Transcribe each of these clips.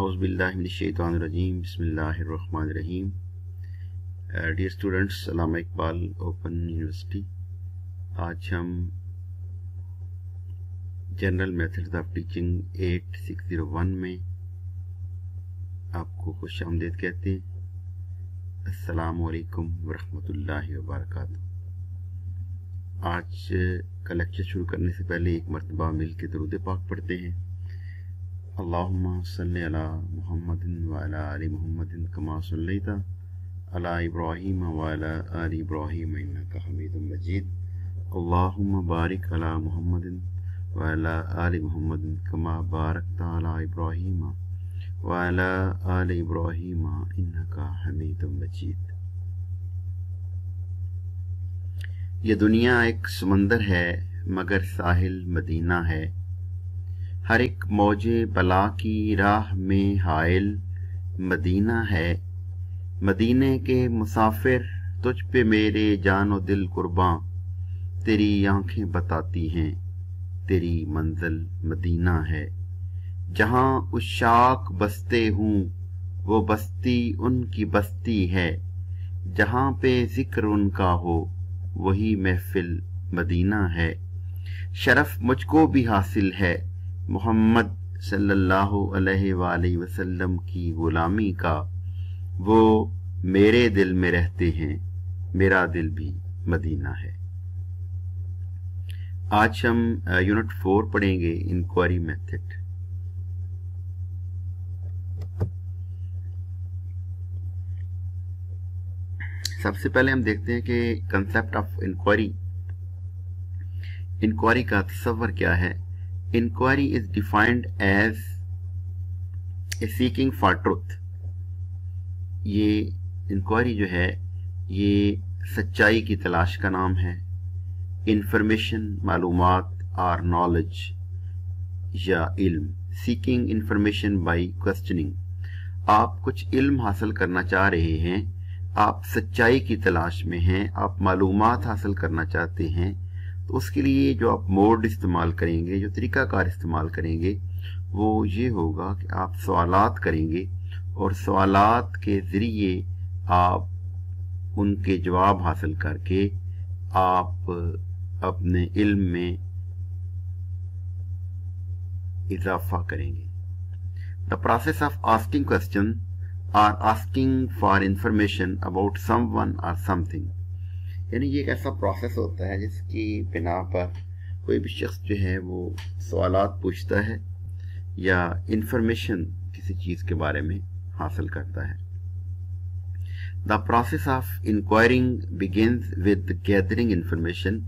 आउज़बिल्लिनशैतरजीम बसमीम dear students Allama Iqbal open university आज हम जनरल मेथड्स ऑफ़ टीचिंग 8601 में आपको खुश आमदेद कहते हैं। असलकम वरहमतुल्लाहि वबरकातुहू आज का लेक्चर शुरू करने से पहले एक मरतबा मिल के दरुद पाक पढ़ते हैं। अल्लाहुम्मा सल्लि अला मुहम्मदिन व अला कमा सल्लैता अला इब्राहीम व अला आलि इब्राहीम इन्नका हमीदुम मजीद अल्लाहुम्मा बारिक अला मुहम्मदिन व अला आलि मुहम्मदिन कमा बारकता अला इब्राहीम व अला आलि इब्राहीम इन्नका हमीदुम मजीद ये दुनिया एक समंदर है मगर साहिल मदीना है हर एक मौजे बला की राह में हायल मदीना है। मदीने के मुसाफिर, तुझ पे मेरे जानो दिल कुर्बान। तेरी आँखें बताती हैं, तेरी मंजिल मदीना है। जहाँ उशाक बसते हूँ, वो बस्ती उनकी बस्ती है। जहाँ पे ज़िक्र उनका हो, वही महफिल मदीना है। शरफ मुझको भी हासिल है। मोहम्मद सल्लल्लाहु अलैहि वसल्लम की गुलामी का, वो मेरे दिल में रहते हैं, मेरा दिल भी मदीना है। आज हम यूनिट फोर पढ़ेंगे इंक्वायरी मेथड सबसे पहले हम देखते हैं कि कंसेप्ट ऑफ़ इंक्वायरी इंक्वायरी का तस्वर क्या है? Inquiry is defined as a seeking for truth. ये इंक्वायरी जो है, ये सच्चाई की तलाश का नाम है। इंफॉर्मेशन मालूमात और नॉलेज या इल्म। सीकिंग इंफॉर्मेशन बाय क्वेश्चनिंग आप कुछ इल्म हासिल करना चाह रहे हैं, आप सच्चाई की तलाश में हैं, आप मालूमात हासिल करना चाहते हैं उसके लिए जो आप मोड इस्तेमाल करेंगे, जो तरीकाकार इस्तेमाल करेंगे, वो ये होगा कि आप सवालात करेंगे और सवालात के ज़रिए आप उनके जवाब हासिल करके आप अपने इल्म में इजाफा करेंगे। The process of asking question or asking for information about someone or something यानी ये एक ऐसा प्रोसेस होता है जिसकी बिना पर कोई भी शख्स जो है वो सवालात पूछता है या इंफॉर्मेशन किसी चीज़ के बारे में हासिल करता है। The process of inquiring begins with gathering information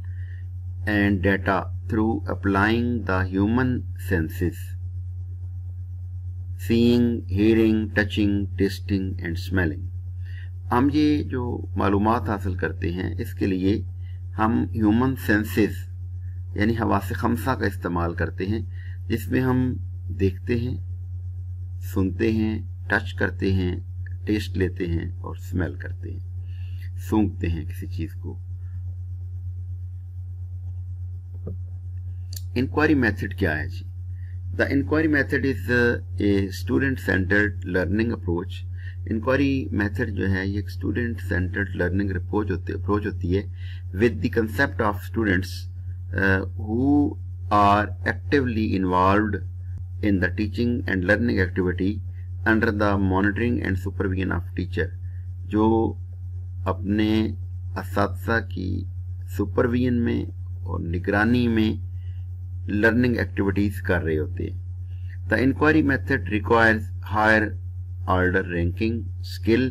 and data through applying the human senses seeing hearing touching tasting and smelling हम ये जो मालूम हासिल करते हैं, इसके लिए हम ह्यूमन सेंसेस यानी हवास खमसा का इस्तेमाल करते हैं, जिसमें हम देखते हैं, सुनते हैं टच करते हैं टेस्ट लेते हैं और स्मेल करते हैं, सूंघते हैं किसी चीज़ को। इंक्वायरी मेथड क्या है जी? The inquiry method is a student centred learning approach inquiry method जो है, ये स्टूडेंट सेंटर्ड लर्निंग अप्रोच होती अप्रोच होती है with the concept of students who are actively involve in the teaching and learning activity under the monitoring and supervision of teacher जो अपने इस की सुपरविजन में और निगरानी में लर्निंग एक्टिविटीज़ कर रहे होते हैं। The inquiry method requires higher order ranking, skill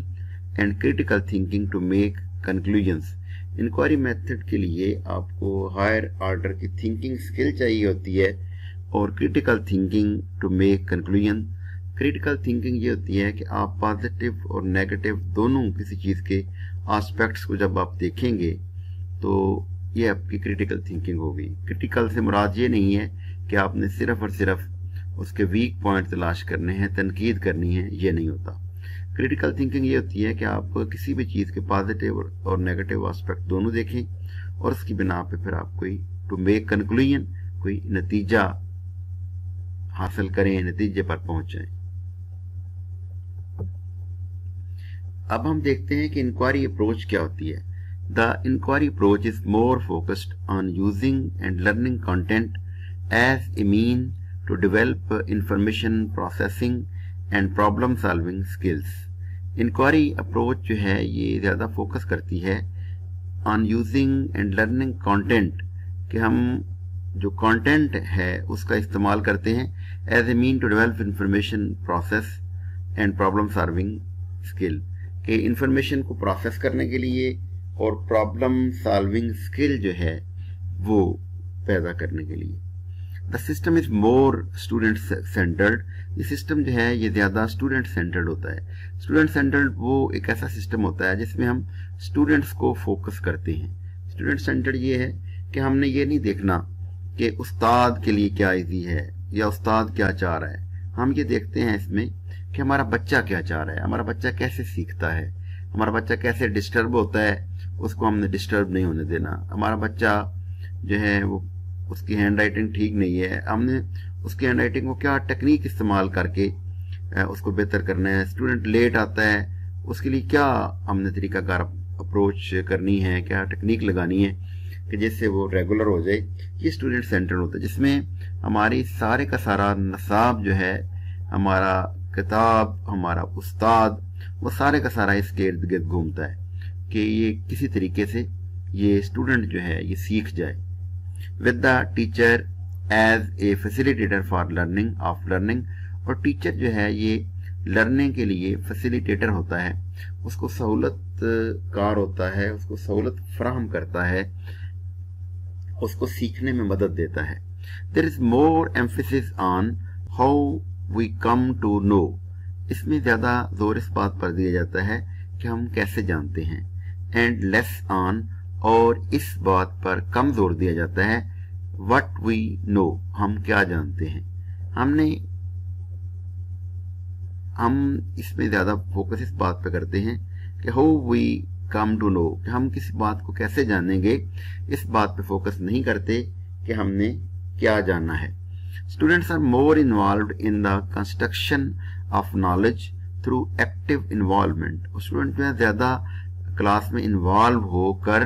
and critical thinking to make conclusions. Inquiry method के लिए आपको हायर ऑर्डर की थिंकिंग स्किल चाहिए होती है और critical thinking to make conclusion critical thinking ये होती है कि आप पॉजिटिव और नेगेटिव दोनों किसी चीज़ के आस्पेक्ट्स को जब आप देखेंगे तो ये आपकी क्रिटिकल थिंकिंग होगी क्रिटिकल से मुराद ये नहीं है कि आपने सिर्फ़ और सिर्फ़ उसके वीक पॉइंट तलाश करने हैं, तनकीद करनी है, ये नहीं होता। क्रिटिकल थिंकिंग ये होती है कि आप किसी भी चीज़ के पॉजिटिव और नेगेटिव एस्पेक्ट दोनों देखें और उसकी बिना पे फिर आप कोई टू मेक कंक्लूजन कोई नतीजा हासिल करें, नतीजे पर पहुँच अब हम देखते हैं कि इंक्वायरी अप्रोच क्या होती है। The inquiry approach is more focused on using and learning content as a mean to develop information processing and problem solving skills inquiry approach जो है, ये ज़्यादा फोकस करती है on using and learning content कि हम जो कंटेंट है, उसका इस्तेमाल करते हैं as a mean to develop information process and problem solving skill कि इंफॉर्मेशन को प्रोसेस करने के लिए और प्रॉब्लम सॉल्विंग स्किल जो है, वो पैदा करने के लिए। The system is more student centred ये सिस्टम जो है, ये ज़्यादा स्टूडेंट सेंटर्ड होता है। स्टूडेंट सेंटर्ड वो एक ऐसा सिस्टम होता है, जिसमें हम स्टूडेंट्स को फोकस करते हैं। स्टूडेंट सेंटर्ड ये है कि हमने ये नहीं देखना कि उस्ताद के लिए क्या ईजी है या उस्ताद क्या चाह रहा है। हम ये देखते हैं इसमें कि हमारा बच्चा क्या चाह रहा है, हमारा बच्चा कैसे सीखता है, हमारा बच्चा कैसे डिस्टर्ब होता है, उसको हमने डिस्टर्ब नहीं होने देना। हमारा बच्चा जो है, वो उसकी हैंड राइटिंग ठीक नहीं है। हमने उसकी हैंड राइटिंग को क्या टेक्निक इस्तेमाल करके उसको बेहतर करना है? स्टूडेंट लेट आता है। उसके लिए क्या हमने तरीकाकार अप्रोच करनी है? क्या टेक्निक लगानी है कि जिससे वो रेगुलर हो जाए? ये स्टूडेंट सेंटर होता है, जिसमें हमारी सारे का सारा नसाब जो है, हमारा किताब, हमारा उस्ताद, वो सारे का सारा इसके इर्द गिर्द घूमता है कि ये किसी तरीके से ये स्टूडेंट जो है, ये सीख जाए। With the teacher as a facilitator for learning of learning और टीचर जो है, ये लर्निंग के लिए फैसिलिटेटर होता है। उसको सहूलत कार होता है, उसको सहूलत फ्राहम करता है, उसको सीखने में मदद देता है। There is more emphasis on how we come to know इसमें ज़्यादा ज़ोर इस बात पर दिया जाता है कि हम कैसे जानते हैं। एंड लेस ऑन और इस बात पर कम ज़ोर दिया जाता है वट वी नो हम क्या जानते हैं? हमने, हम इसमें ज़्यादा फोकस इस बात पर करते हैं कि how we come to know कि हम किसी बात को कैसे जानेंगे, इस बात पर फोकस नहीं करते कि हमने क्या जानना है। Students are more involve in the construction of knowledge through active involvement student जो है ज़्यादा क्लास में इन्वॉल्व होकर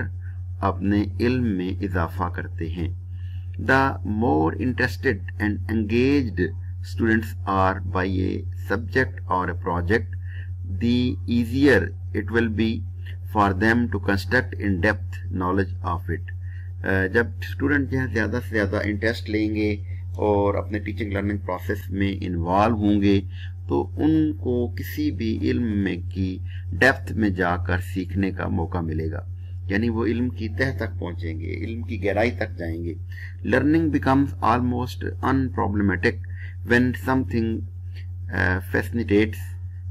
अपने इल्म में इजाफा करते हैं the more interested and engaged students are by a subject और the easier it will be for them to construct in depth knowledge of it. Uh, जब स्टूडेंट जो है ज़्यादा से ज़्यादा इंटरेस्ट लेंगे और अपने टीचिंग लर्निंग प्रोसेस में इन्वॉल्व होंगे तो उनको किसी भी इल्म में की डेप्थ में जाकर सीखने का मौका मिलेगा यानी वो इल्म की तह तक पहुँचेंगे, इल्म की गहराई तक जाएँगे। Learning becomes almost unproblematic when something facilitates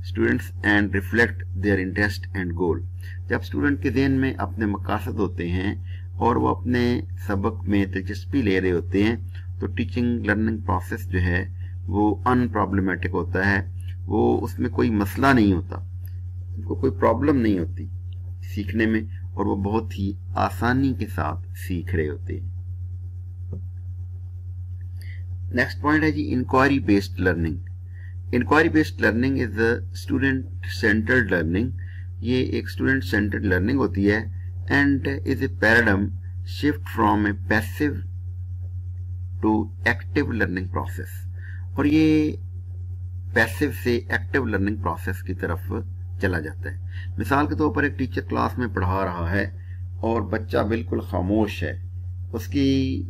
students and reflect their interest and goal जब स्टूडेंट के जहन में अपने मकासद होते हैं और वो अपने सबक में दिलचस्पी ले रहे होते हैं तो टीचिंग लर्निंग प्रोसेस जो है, वो अनप्रॉब्लमेटिक होता है। वो उसमें कोई मसला नहीं होता। उनको कोई प्रॉब्लम नहीं होती सीखने में। और वो बहुत ही आसानी के साथ सीख रहे होते हैं। नेक्स्ट पॉइंट है जी inquiry based learning inquiry based learning is the student centred learning ये एक स्टूडेंट सेंटर्ड लर्निंग होती है and is a paradigm shift from a passive to active learning process और ये पैसिव से एक्टिव लर्निंग प्रोसेस की तरफ़ चला जाता है। मिसाल के तौर पर एक टीचर क्लास में पढ़ा रहा है और बच्चा बिल्कुल खामोश है। उसकी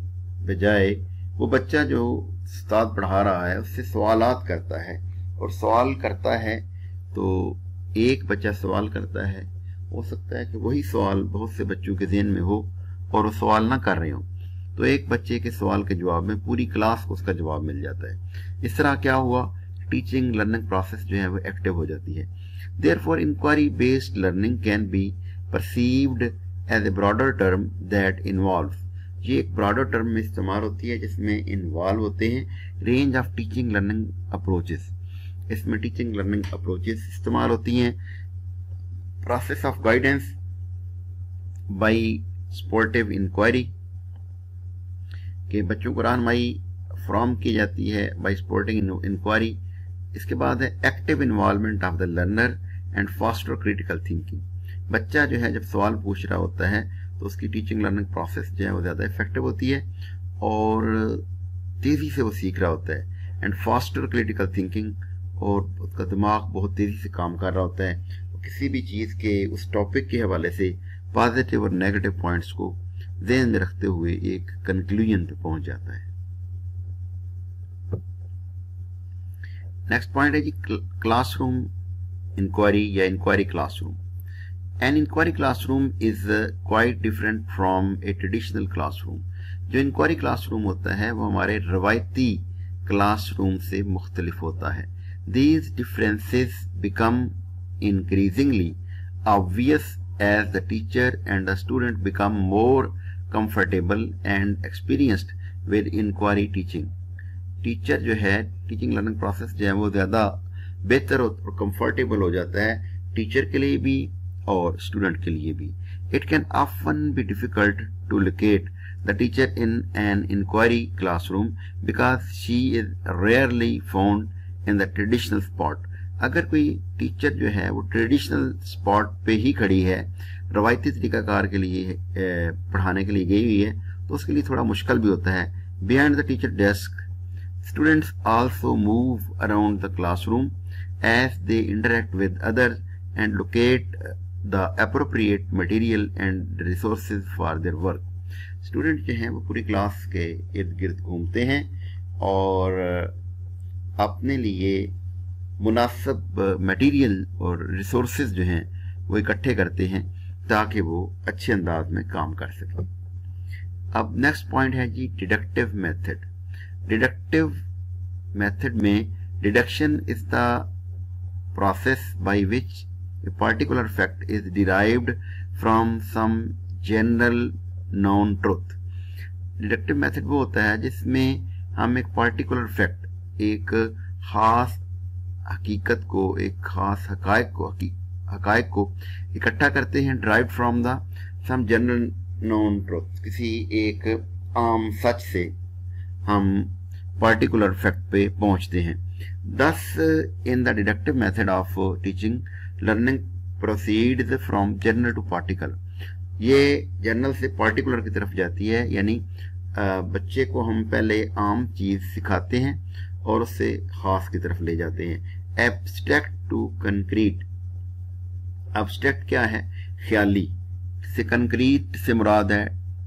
बजाय वो बच्चा जो उस्ताद पढ़ा रहा है, उससे सवालात करता है और सवाल करता है तो एक बच्चा सवाल करता है। हो सकता है कि वही सवाल बहुत से बच्चों के जहन में हो और वो सवाल ना कर रहे हो। तो एक बच्चे के सवाल के जवाब में पूरी क्लास को उसका जवाब मिल जाता है। इस तरह क्या हुआ? टीचिंग लर्निंग प्रोसेस जो है वो एक्टिव हो जाती है। Inquiry based learning can be perceived as a broader term that involve ये एक ब्रॉडर टर्म में इस्तेमाल होती है जिसमें इन्वॉल्व होते हैं range of teaching learning approaches इसमें टीचिंग लर्निंग अप्रोचेस इस्तेमाल होती हैं। Process of guidance by supportive inquiry कि बच्चों को रहनमाई फ्रॉम की जाती है बाई स्पोर्टिंग इंक्वायरी इसके बाद है active involvement of the learner and foster critical thinking बच्चा जो है, जब सवाल पूछ रहा होता है तो उसकी टीचिंग लर्निंग प्रोसेस जो है, वो ज़्यादा इफ़ेक्टिव होती है और तेज़ी से वो सीख रहा होता है। एंड फास्टर क्रिटिकल थिंकिंग और उसका दिमाग बहुत तेज़ी से काम कर रहा होता है। किसी भी चीज़ के, उस टॉपिक के हवाले से पॉजिटिव और नेगेटिव पॉइंट्स को जहन में रखते हुए एक कंक्लूजन पे पहुँच जाता है। नेक्स्ट पॉइंट है जी क्लासरूम इंक्वायरी या inquiry classroom an inquiry classroom is quite different from a traditional classroom जो इंक्वायरी क्लासरूम होता है, वो हमारे रवायती क्लासरूम से मुख्तलिफ़ होता है। These differences become increasingly obvious as the teacher and the student become more comfortable and experienced with inquiry teaching. Teacher जो है टीचिंग लर्निंग प्रोसेस जो है, वो ज़्यादा बेहतर और कंफर्टेबल हो जाता है टीचर के लिए भी और स्टूडेंट के लिए भी। It can often be difficult to locate the teacher in an inquiry classroom because she is rarely found in the traditional spot अगर कोई टीचर जो है, वो ट्रेडिशनल स्पॉट पे ही खड़ी है, रवायती तरीकाकार के लिए पढ़ाने के लिए गई हुई है तो उसके लिए थोड़ा मुश्किल भी होता है। Behind the teacher desk students also move around the classroom as they interact with others and locate the appropriate material and resources for their work student जो हैं वो पूरी क्लास के इर्द गिर्द घूमते हैं और अपने लिए मुनासब मटेरियल और रिसोर्सेज जो हैं वो इकट्ठे करते हैं ताकि वो अच्छे अंदाज में काम कर सके। अब नेक्स्ट पॉइंट है जी डिडक्टिव मेथड डिडक्टिव मेथड में deduction is the process by which a particular fact is derived from some general known truth. Deductive method वो होता है जिसमें हम एक पर्टिकुलर फैक्ट एक खास हकीकत को, एक खास हकायक को हकायक को इकट्ठा करते हैं drive from the some general known truth किसी एक आम सच से हम पर्टिकुलर फैक्ट पे पहुँचते हैं। Thus in the deductive method of teaching learning proceed from general to particular ये जनरल से पार्टिकुलर की तरफ़ जाती है, यानी बच्चे को हम पहले आम चीज़ सिखाते हैं और उससे खास की तरफ़ ले जाते हैं। एब्स्ट्रैक्ट टू कंक्रीट एब्स्ट्रैक्ट क्या है? ख्याली। से कंक्रीट से मुराद है,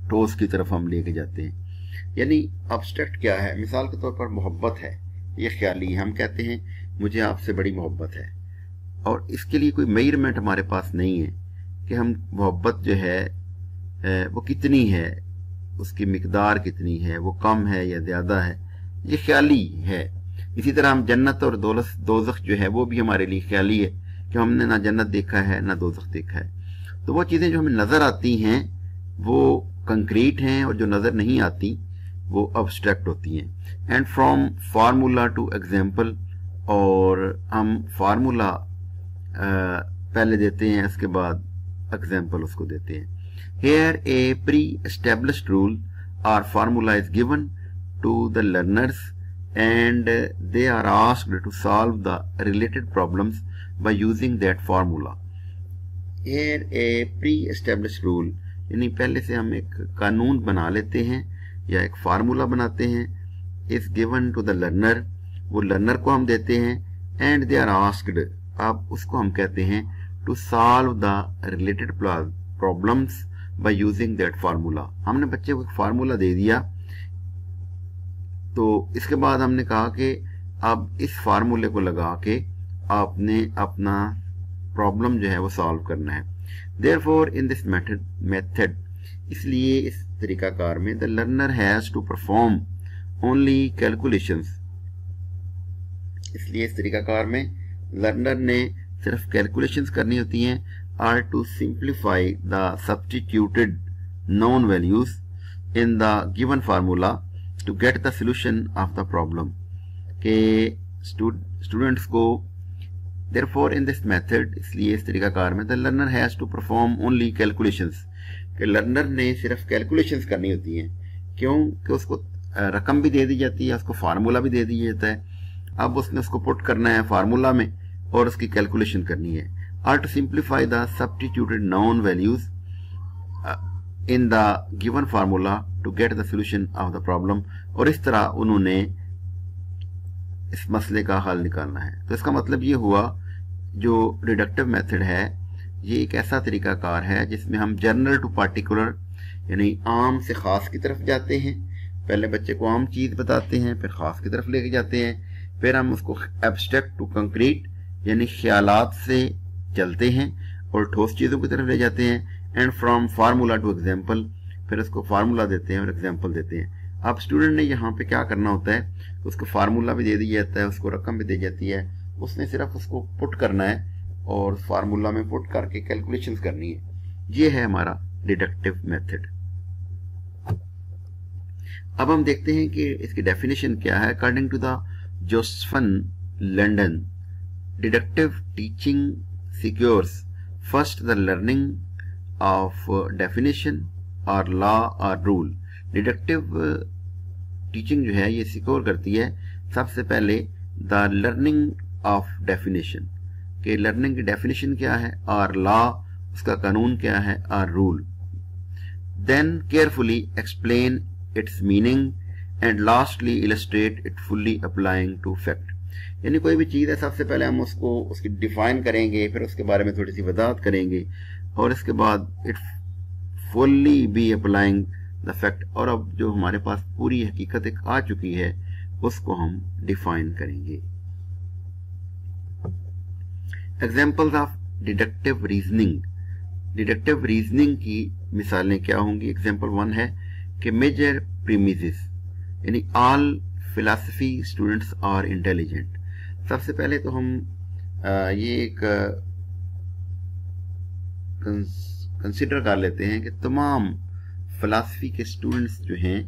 ठोस की तरफ़ हम लेके जाते हैं। यानी अब्स्ट्रैक्ट क्या है? मिसाल के तौर पर मोहब्बत है। ये ख्याली हम कहते हैं, मुझे आपसे बड़ी मोहब्बत है। और इसके लिए कोई मेज़रमेंट हमारे पास नहीं है कि हम मोहब्बत जो है, वो कितनी है, उसकी मकदार कितनी है, वो कम है या ज़्यादा है, ये ख्याली है। इसी तरह हम जन्नत और दौलत, दोजख जो है, वो भी हमारे लिए ख्याली है कि हमने ना जन्नत देखा है, ना दोजख देखा है। तो वो चीज़ें जो हमें नज़र आती हैं, वो कंक्रीट हैं और जो नज़र नहीं आती, वो अब्स्ट्रैक्ट होती हैं। And from formula to example और हम फार्मूला पहले देते हैं, इसके बाद एग्ज़ाम्पल उसको देते हैं। Here a pre established rule or formula is given to the learners and they are asked to solve the related problems by using that formula here a pre establish rule यानी पहले से हम एक कानून बना लेते हैं या एक फार्मूला बनाते हैं is given to the learner वो लर्नर को हम देते हैं एंड दे आर आस्क्ड अब उसको हम कहते हैं to solve the related problems by using that formula हमने बच्चे को एक फार्मूला दे दिया। तो इसके बाद हमने कहा कि अब इस फार्मूले को लगा के आपने अपना प्रॉब्लम जो है वो सॉल्व करना है। Therefore in this method method इसलिए इस तरीकाकार में the learner has to perform only calculations इसलिए इस तरीकाकार में लर्नर ने सिर्फ़ कैलकुलेशंस करनी होती हैं or to simplify the substituted known values in the given formula to get the solution of the problem के स्टूडेंट्स को देयरफॉर इन दिस मेथड इसलिए इस तरीकाकार में the learner has to perform only calculations कि लर्नर ने सिर्फ़ calculations करनी होती हैं, क्यों? कि उसको रकम भी दे दी जाती है, उसको फार्मूला भी दे दिया जाता है। अब उसने उसको पुट करना है फार्मूला में और उसकी कैलकुलेशन करनी है। Or to simplify the substituted known values in the given formula to get the solution of the problem और इस तरह उन्होंने इस मसले का हल निकालना है। तो इसका मतलब ये हुआ, जो डिडक्टिव मेथड है, ये एक ऐसा तरीकाकार है जिसमें हम जनरल टू पार्टिकुलर यानी आम से खास की तरफ़ जाते हैं। पहले बच्चे को आम चीज़ बताते हैं, फिर खास की तरफ़ लेके जाते हैं। फिर हम उसको एब्स्ट्रैक्ट टू कंक्रीट यानी ख्यालात से चलते हैं और ठोस चीज़ों की तरफ़ ले जाते हैं। And from formula to example फिर उसको फार्मूला देते हैं और एग्ज़ाम्पल देते हैं। अब स्टूडेंट ने यहाँ पे क्या करना होता है? उसको फार्मूला भी दे दिया जाता है, उसको रकम भी दी जाती है। उसने सिर्फ़ उसको पुट करना है और फार्मूला में पुट करके कैलकुलेशन करनी है। ये है हमारा डिडक्टिव मेथड अब हम देखते हैं कि इसकी डेफिनेशन क्या है। According to the Joseph Landon deductive teaching secures first the learning of definition और लॉ और रूल डिडक्टिव टीचिंग जो है, ये सिक्योर करती है सबसे पहले द लर्निंग ऑफ़ डेफिनेशन के लर्निंग की डेफिनेशन क्या है और लॉ उसका कानून क्या है और rule then carefully explain its meaning and lastly illustrate it fully applying to fact. यानी कोई भी चीज़ है, सबसे पहले हम उसको, उसकी डिफाइन करेंगे, फिर उसके बारे में थोड़ी सी वजाहत करेंगे और इसके बाद it fully be applying the fact और अब जो हमारे पास पूरी हकीकत एक आ चुकी है, उसको हम डिफाइन करेंगे। Examples of deductive reasoning deductive reasoning की मिसालें क्या होंगी? एग्ज़ाम्पल वन है कि मेजर प्रीमिस यानी all philosophy students are intelligent सबसे पहले तो हम आ, ये एक कंसिडर कर लेते हैं कि तमाम फिलासफी के स्टूडेंट्स जो हैं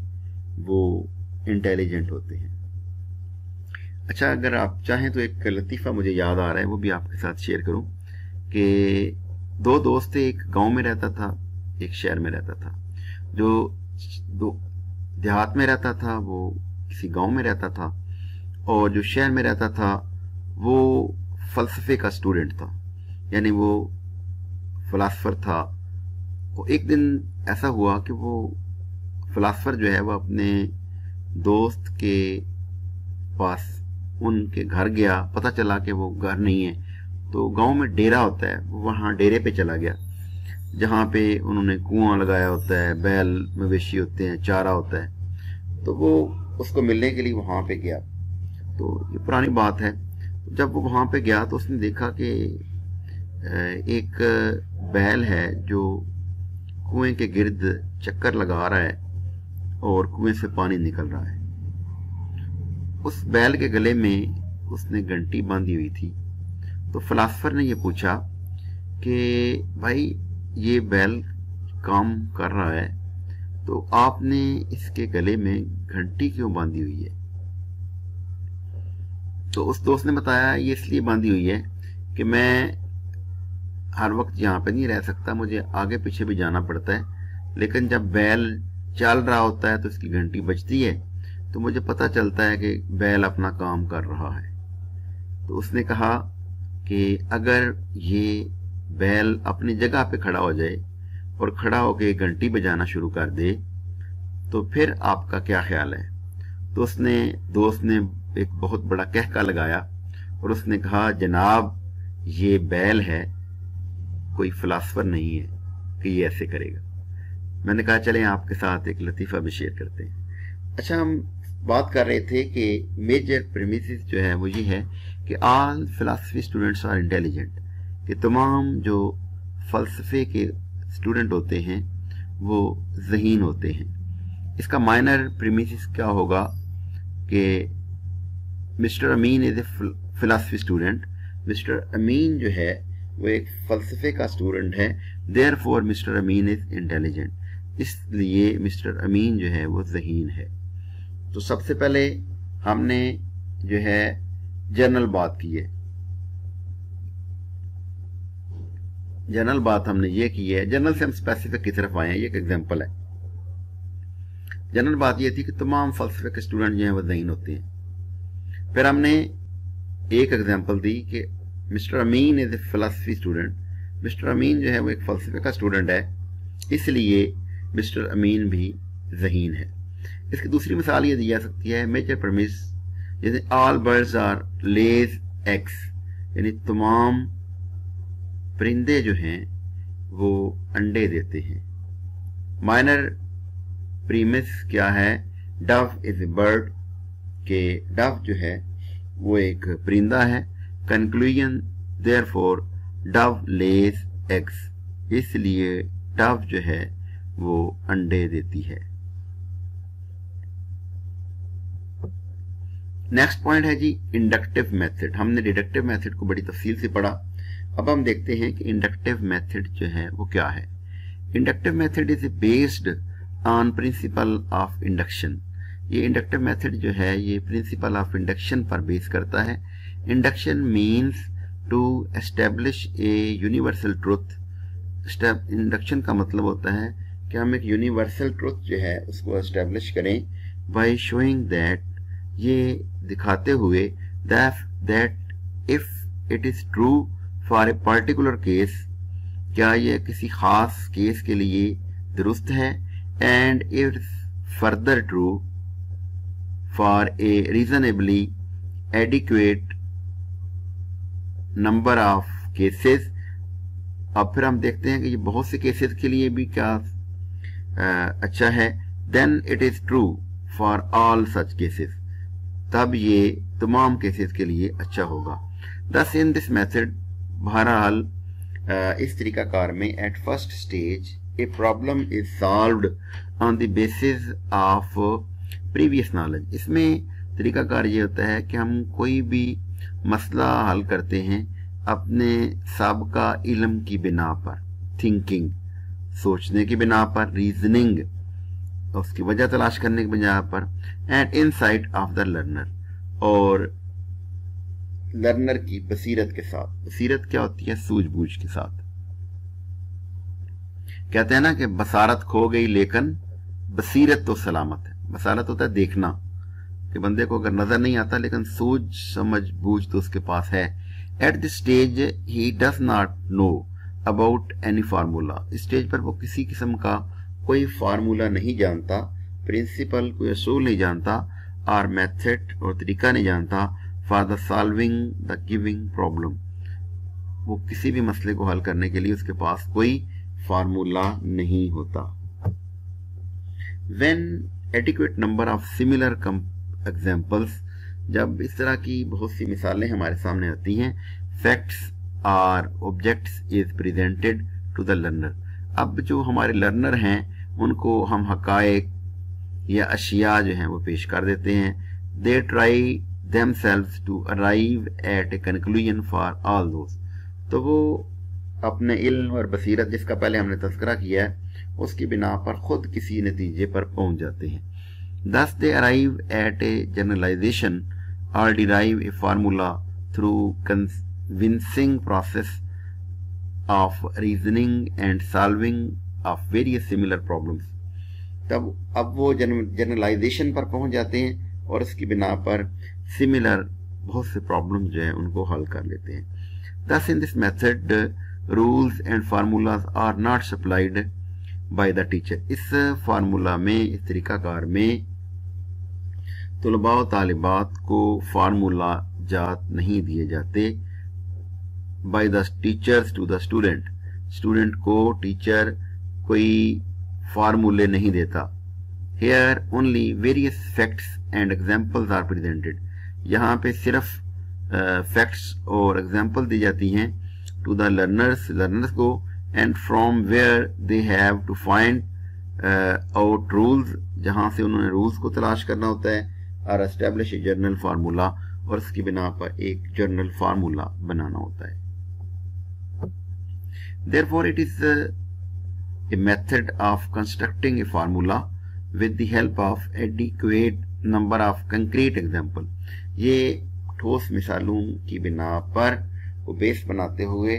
वो इंटेलिजेंट होते हैं। अच्छा अगर आप चाहें तो एक लतीफ़ा मुझे याद आ रहा है वो भी आपके साथ शेयर करूँ कि दो दोस्त एक गाँव में रहता था एक शहर में रहता था जो दो देहात में रहता था, वो किसी गाँव में रहता था और जो शहर में रहता था, वो फलसफे का स्टूडेंट था। यानी वो फलासफर था। वो एक दिन ऐसा हुआ कि वो फलासफर जो है, वो अपने दोस्त के पास, उनके घर गया। पता चला कि वो घर नहीं है। तो गाँव में डेरा होता है, वो वहाँ डेरे पे चला गया। जहाँ पे उन्होंने कुआँ लगाया होता है, बैल मवेशी होते हैं, चारा होता है तो वो उसको मिलने के लिए वहाँ पे गया। तो ये पुरानी बात है। जब वो वहाँ पे गया तो उसने देखा कि एक बैल है जो कुएँ के गिर्द चक्कर लगा रहा है और कुएँ से पानी निकल रहा है। उस बैल के गले में उसने घंटी बांधी हुई थी। तो फिलासफर ने यह पूछा कि, भाई ये बैल काम कर रहा है तो आपने इसके गले में घंटी क्यों बांधी हुई है? तो उस दोस्त ने बताया, ये इसलिए बांधी हुई है कि मैं हर वक्त यहाँ पे नहीं रह सकता, मुझे आगे पीछे भी जाना पड़ता है। लेकिन जब बैल चल रहा होता है तो इसकी घंटी बजती है तो मुझे पता चलता है कि बैल अपना काम कर रहा है। तो उसने कहा कि अगर ये बैल अपनी जगह पे खड़ा हो जाए और खड़ा होकर घंटी बजाना शुरू कर दे तो फिर आपका क्या ख्याल है? तो उसने, दोस्त ने एक बहुत बड़ा कहका लगाया और उसने कहा, जनाब, ये बैल है, कोई फिलासफर नहीं है कि ये ऐसे करेगा. मैंने कहा, चले, आपके साथ एक लतीफ़ा भी शेयर करते हैं। अच्छा हम बात कर रहे थे कि मेजर प्रेमिस जो है वो ये है कि all philosophy students are intelligent कि तमाम जो फ़लसफ़े के स्टूडेंट होते हैं, वो जहीन होते हैं। इसका माइनर प्रीमिस क्या होगा कि mister Amin is a philosophy student mister Amin जो है, वो एक फ़लसफ़े का स्टूडेंट है। Therefore mister Amin is intelligent इसलिए मिस्टर अमीन जो है, वो जहीन है। तो सबसे पहले हमने जो है जनरल बात की है। जनरल बात हमने ये की है। जनरल से हम स्पेसिफिक की तरफ़ आए हैं, ये एक एग्जांपल है। जनरल बात ये थी कि तमाम फलसफे के स्टूडेंट जो हैं वो जहीन होते हैं। फिर हमने एक एग्जांपल दी कि mister Amin is a philosophy student mister Amin जो है वो एक फलसफे का स्टूडेंट है। इसलिए मिस्टर अमीन भी जहीन है। इसकी दूसरी मिसाल ये दी जा सकती है मेजर प्रमिस जैसे all birds are lays eggs यानी तमाम परिंदे जो हैं, वो अंडे देते हैं। माइनर प्रीमिस क्या है? डव इज़ ए बर्ड के डव जो है, वो एक परिंदा है। Conclusion therefore dove lays eggs इसलिए डव जो है, वो अंडे देती है। नेक्स्ट पॉइंट है जी इंडक्टिव मेथड हमने डिडक्टिव मेथड को बड़ी तफसील से पढ़ा। अब हम देखते हैं कि इंडक्टिव मेथड जो है वो क्या है। Inductive method is based on principle of induction ये इंडक्टिव मेथड जो है, ये प्रिंसिपल ऑफ़ इंडक्शन पर बेस करता है। Induction means to establish a universal truth induction का मतलब होता है कि हम एक यूनिवर्सल ट्रुथ जो है, उसको एस्टेब्लिश करें बाय शोइंग दैट ये दिखाते हुए that if it is true for a particular case क्या यह किसी खास केस के लिए दुरुस्त है? And it further true for a reasonably adequate number of cases अब फिर हम देखते हैं कि ये बहुत से केसेस के लिए भी क्या आ, अच्छा है। Then it is true for all such cases तब ये तमाम केसेस के लिए अच्छा होगा। दस इन दिस मेथड बहरहाल इस तरीकाकार में at first stage a problem is solved on the basis of previous knowledge इसमें तरीकाकार ये होता है कि हम कोई भी मसला हल करते हैं अपने सबका इलम की बिना पर थिंकिंग सोचने की बिना पर रीजनिंग उसकी वजह तलाश करने की बिना पर and insight of the learner और लर्नर की बसीरत के साथ। बसीरत क्या होती है? सूझबूझ के साथ। कहते हैं ना कि बसारत खो गई, लेकिन बसीरत तो सलामत है। बसारत होता है देखना, कि बंदे को अगर नज़र नहीं आता, लेकिन सूझ, समझ, बूझ तो उसके पास है। At this stage he does not know about any formula stage पर वो किसी किस्म का कोई फार्मूला नहीं जानता। प्रिंसिपल कोई असूल नहीं जानता। और मेथड और तरीका नहीं जानता। For the solving the giving problem. वो किसी भी मसले को हल करने के लिए उसके पास कोई फार्मूला नहीं होता। When adequate number of similar examples जब इस तरह की बहुत सी मिसालें हमारे सामने आती हैं facts or objects is presented to the learner अब जो हमारे लर्नर हैं, उनको हम हकायक या अशिया जो हैं वो पेश कर देते हैं। They try selves to arrive at a conclusion for all दोस्त तो वो अपने इल्म और बसीरत जिसका पहले हमने तस्करा किया है, उसकी बिना पर खुद किसी नतीजे पर पहुँच जाते हैं। दस they arrive at a generalisation और derive a formula through convincing process of reasoning and solving of various similar problems तब अब वो जनरलाइजेशन पर पहुँच जाते हैं और उसकी बिना पर सिमिलर बहुत से प्रॉब्लम जो है, उनको हल कर लेते हैं। Thus in this method rules and formulas are not supplied by the teacher इस फार्मूला में, इस तरीकाकार में तलबा तालिबात को फार्मूला जात नहीं दिए जाते by the teachers to the student student को टीचर कोई फार्मूले नहीं देता। Here only various facts and examples are presented यहाँ पे सिर्फ़ फैक्ट्स और एग्ज़ाम्पल दी जाती हैं टू द लर्नर्स लर्नर्स को and from where they have to find out rules जहाँ से उन्होंने रूल्स को तलाश करना होता है, और एस्टेब्लिश जर्नल फार्मूला और उसकी बिना पर एक जर्नल फार्मूला बनाना होता है। There it is a method of constructing a formula with the help of adequate number of concrete example. ये ठोस मिसालों की बिना पर वो बेस बनाते हुए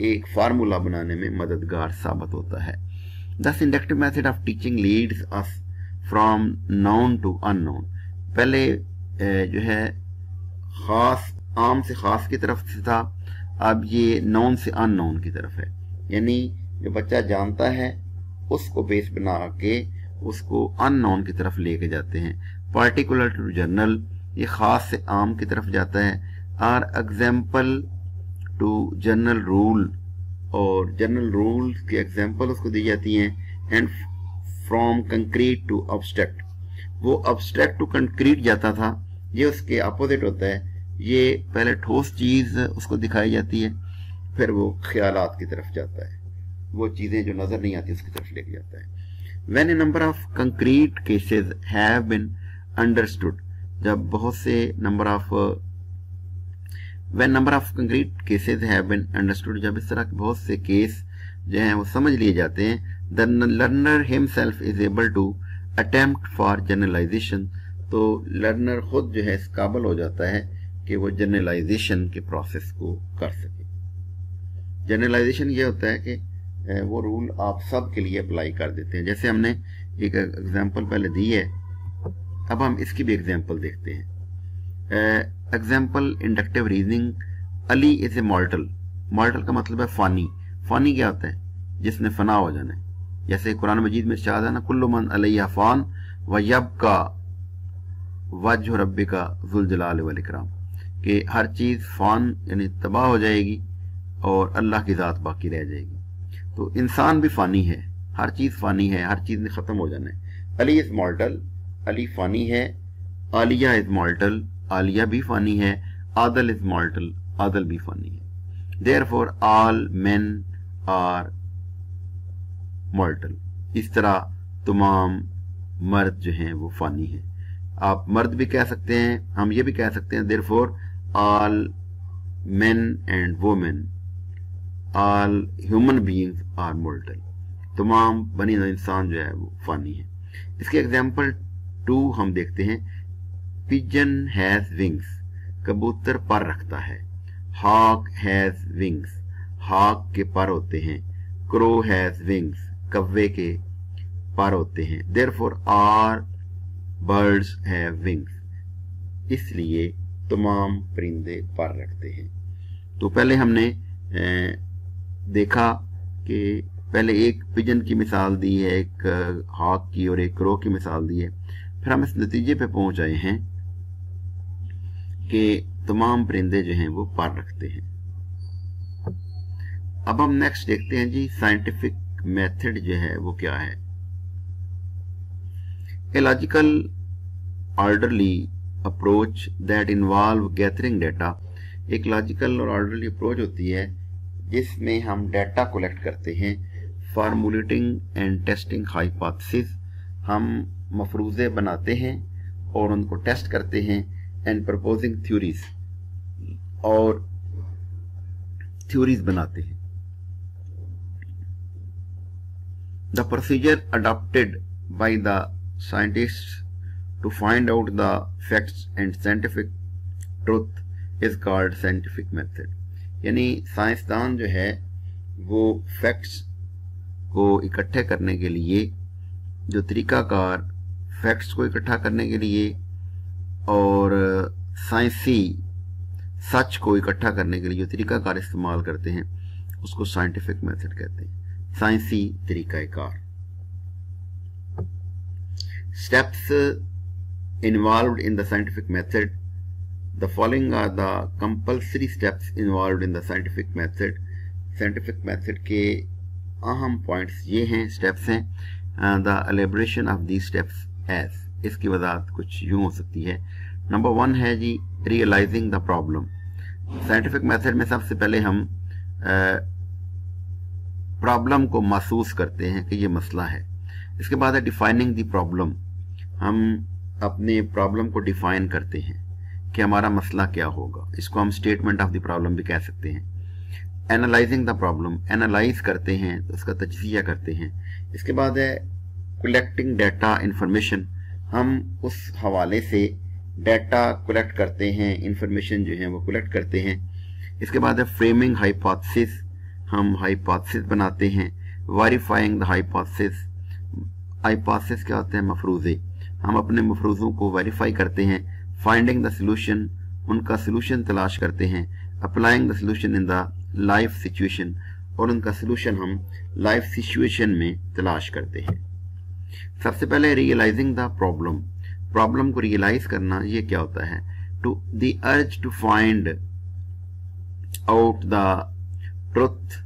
एक फार्मूला बनाने में मददगार साबित होता है। Thus inductive method of teaching leads us from known to unknown पहले जो है, खास, आम से खास की तरफ़ से था, अब ये नॉन से अननोन की तरफ़ है। यानी, जो बच्चा जानता है उसको बेस बना के उसको अननोन की तरफ़ लेके जाते हैं। पार्टिकुलर टू जनरल ये खास से आम की तरफ़ जाता है। Or example to general rule और जनरल रूल की एग्ज़ाम्पल उसको दी जाती हैं and from concrete to abstract वो अब्स्ट्रैक्ट टू कंक्रीट जाता था। ये उसके अपोजिट होता है। ये पहले ठोस चीज़ उसको दिखाई जाती है, फिर वो ख्याल की तरफ़ जाता है। वो चीज़ें जो नज़र नहीं आती उसकी तरफ़ लेके जाता है। When a number of concrete cases have been understood जब बहुत से number of when number of concrete cases have जब इस तरह के बहुत से केस जो हैं वो समझ लिए जाते हैं the learner himself is able to attempt for generalisation तो लर्नर खुद जो है इस काबल हो जाता है कि वो जर्नलाइजेशन के प्रोसेस को कर सके। जर्नलाइजेशन ये होता है कि वो रूल आप सब के लिए अप्लाई कर देते हैं। जैसे हमने एक एग्जांपल पहले दी है अब हम इसकी भी एग्ज़ाम्पल देखते हैं। Example inductive reasoning Ali is a mortal mortal का मतलब है फानी फानी क्या होता है? जिसने फना हो जाना है। जैसे कुरान मजीद में शाह ना, कुल्लु मन अलैया फान व यब का वजह रब्बी का जुलजलाल वलिक्राम कि हर चीज़ फान, यानी तबाह हो जाएगी और अल्लाह की ज़ात बाकी रह जाएगी। तो इंसान भी फ़ानी है। हर चीज़ फ़ानी है, हर चीज़ ने ख़त्म हो जाना है। अली इज़ मॉर्टल अली फ़ानी है, आलिया इज़ मॉर्टल आलिया भी फ़ानी है, आदल इज़ मॉर्टल आदल भी फ़ानी है। Therefore all man are mortal इस तरह तमाम मर्द जो हैं वो फ़ानी है। आप मर्द भी कह सकते हैं, हम ये भी कह सकते हैं therefore all man and women all human beings are mortal तमाम बनी इंसान जो है वो फानी है। इसके एग्ज़ाम्पल टू हम देखते हैं। पिजन हैज़ विंग्स कबूतर पर रखता है। हॉक हैज़ विंग्स हॉक के पर होते हैं। क्रो हैज़ विंग्स कव्वे के पर होते हैं। Therefore are birds have wings इसलिए तमाम परिंदे पर रखते हैं। तो पहले हमने देखा कि पहले एक पिजन की मिसाल दी है, एक हॉक की और एक क्रो की मिसाल दी है। फिर हम इस नतीजे पे पहुँच आए हैं कि तमाम परिंदे जो हैं वो पार रखते हैं। अब हम नेक्स्ट देखते हैं जी साइंटिफिक मेथड जो है वो क्या है। A logical orderly approach that involve gathering data एक लॉजिकल और ऑर्डरली अप्रोच होती है, जिसमें हम डेटा कलेक्ट करते हैं फार्मूलेटिंग एंड टेस्टिंग हाइपोथेसिस हम मफरूज़े बनाते हैं और उनको टेस्ट करते हैं एंड प्रपोजिंग थ्योरीज और थ्योरीज बनाते हैं। The procedure adopted by the scientist to find out the facts and scientific truth is called scientific method यानी साइंसदान जो है, वो फैक्ट्स को इकट्ठे करने के लिए जो तरीकाकार फैक्ट्स को इकट्ठा करने के लिए और साइंसी सच को इकट्ठा करने के लिए जो तरीकाकार इस्तेमाल करते हैं, उसको साइंटिफिक मेथड कहते हैं। साइंसी तरीकाकार steps involve in the scientific method The following are the compulsory steps involved in the scientific method. Scientific method के अहम पॉइंट्स ये हैं स्टेप्स हैं। The elaboration of the steps as इसकी वजाहत कुछ यूँ हो सकती है। नंबर वन है जी realising the problem scientific method में सबसे पहले हम प्रॉब्लम को महसूस करते हैं कि ये मसला है। इसके बाद है डिफाइनिंग द प्रॉब्लम हम अपने प्रॉब्लम को डिफाइन करते हैं कि हमारा मसला क्या होगा। इसको हम स्टेटमेंट ऑफ़ द प्रॉब्लम भी कह सकते हैं। एनालाइजिंग द प्रॉब्लम एनालाइज करते हैं तो उसका तजिया करते हैं। इसके बाद है कलेक्टिंग डाटा इंफॉर्मेशन हम उस हवाले से डाटा कलेक्ट करते हैं इंफॉर्मेशन जो है वो कलेक्ट करते हैं। इसके बाद है फ्रेमिंग हाइपोथेसिस हम हाइपोथेसिस बनाते हैं वेरीफाइंग द हाइपोथेसिस हाइपोथेसिस क्या होते हैं? मफरूजे। हम अपने मफरूजों को वेरीफाई करते हैं फाइंडिंग द सोल्यूशन उनका सोल्यूशन तलाश करते हैं applying the solution in the life situation और उनका सोल्यूशन हम लाइफ सिचुएशन में तलाश करते हैं। सबसे पहले रियलाइजिंग द प्रॉब्लम प्रॉब्लम को रियलाइज़ करना, ये क्या होता है? To the urge to find out the truth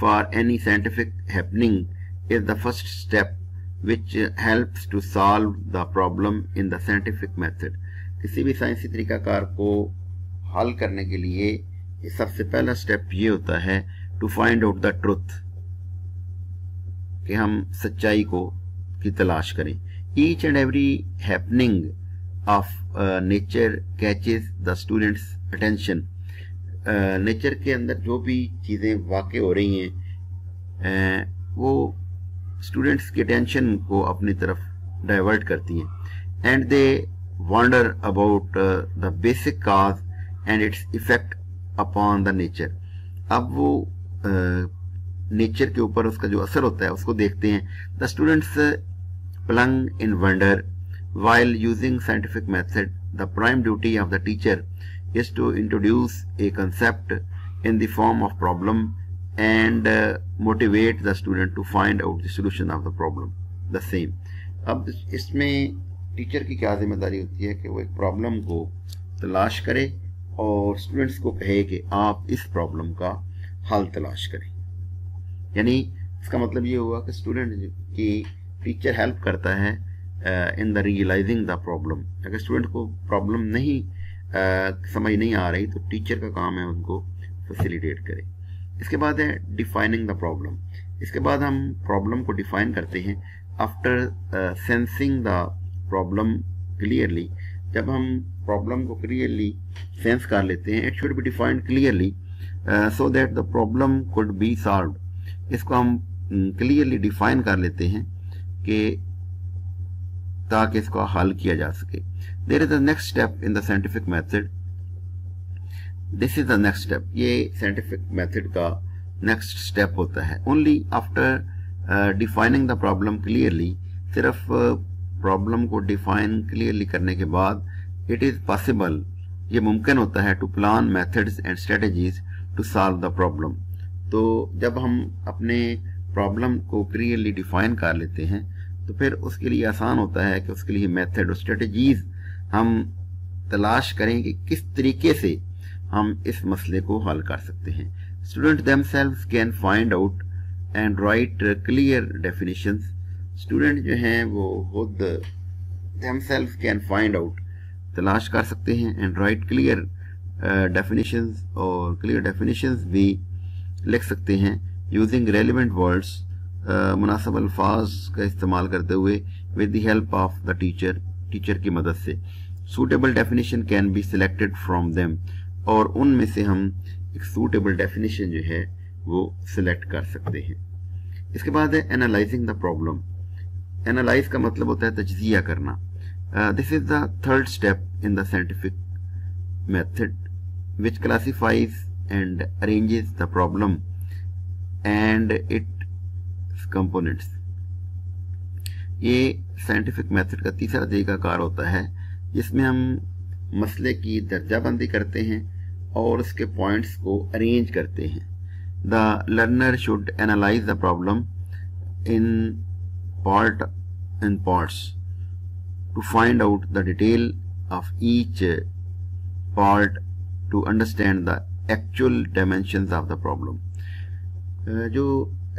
for any scientific happening is the first step which helps to solve the problem in the scientific method. किसी भी साइंसी तरीकाकार को हल करने के लिए सबसे पहला स्टेप ये होता है to find out the truth कि हम सच्चाई को की तलाश करें। Each and every happening of nature catches the students attention nature के अंदर जो भी चीज़ें वाक़ हो रही हैं uh, वो स्टूडेंट्स की अटेंशन को अपनी तरफ़ डाइवर्ट करती हैं। And they wonder about the basic cause and its effect upon the nature अब वो नेचर uh, के ऊपर उसका जो असर होता है उसको देखते हैं। The students plunge in wonder while using scientific method the prime duty of the teacher is to introduce a concept in the form of problem and uh, motivate the student to find out the solution of the problem the same. अब इसमें teacher की क्या ज़िम्मेदारी होती है कि वो एक प्रॉब्लम को तलाश करे और स्टूडेंट्स को कहे कि आप इस प्रॉब्लम का हल तलाश करें। यानी इसका मतलब ये हुआ कि स्टूडेंट की टीचर हेल्प करता है in the realising the problem अगर स्टूडेंट को प्रॉब्लम नहीं uh, समझ नहीं आ रही तो टीचर का काम है उनको फैसिलिटेट करें। इसके बाद है डिफाइनिंग द प्रॉब्लम इसके बाद हम प्रॉब्लम को डिफाइन करते हैं after sensing the problem clearly जब हम प्रॉब्लम को क्लियरली सेंस कर लेते हैं it should be defined clearly so that the problem could be solve इसको हम क्लियरली mm, डिफाइन कर लेते हैं कि ताकि इसको हल किया जा सके। There is the next step in the scientific method this is the next step ये साइंटिफिक मेथड का नेक्स्ट स्टेप होता है। Only after defining the problem clearly सिर्फ़ प्रॉब्लम uh, को डिफाइन क्लियरली करने के बाद इट इज़ पॉसिबल ये मुमकिन होता है to plan methods and strategies to solve the problem तो जब हम अपने प्रॉब्लम को क्लियरली डिफाइन कर लेते हैं तो फिर उसके लिए आसान होता है कि उसके लिए मेथड और स्ट्रेटजीज हम तलाश करें कि किस तरीके से हम इस मसले को हल कर सकते हैं। Student them can find out and write clear definition student जो हैं, वो खुद दम कैन फाइंड आउट तलाश कर सकते हैं एंड राइट क्लियर डेफिनेशन और क्लियर डेफिनेशन भी लिख सकते हैं यूजिंग रेलिवेंट वर्ड्स मुनासब अल्फाज का इस्तेमाल करते हुए with the help of the teacher teacher की मदद से। Suitable definition can be selected from them और उनमें से हम एक सूटेबल डेफिनेशन जो है, वो सिलेक्ट कर सकते हैं। इसके बाद है एनालाइजिंग द प्रॉब्लम एनालाइज का मतलब होता है तजिया करना। This is the third step in the scientific method which classifies and arranges the problem and it components ये साइंटिफिक मेथड का तीसरा तरीकाकार होता है, जिसमें हम मसले की दर्जाबंदी करते हैं और उसके पॉइंट्स को अरेंज करते हैं। The learner should analyse the problem in part in parts to find out the detail of each part to understand the actual dimension of the problem जो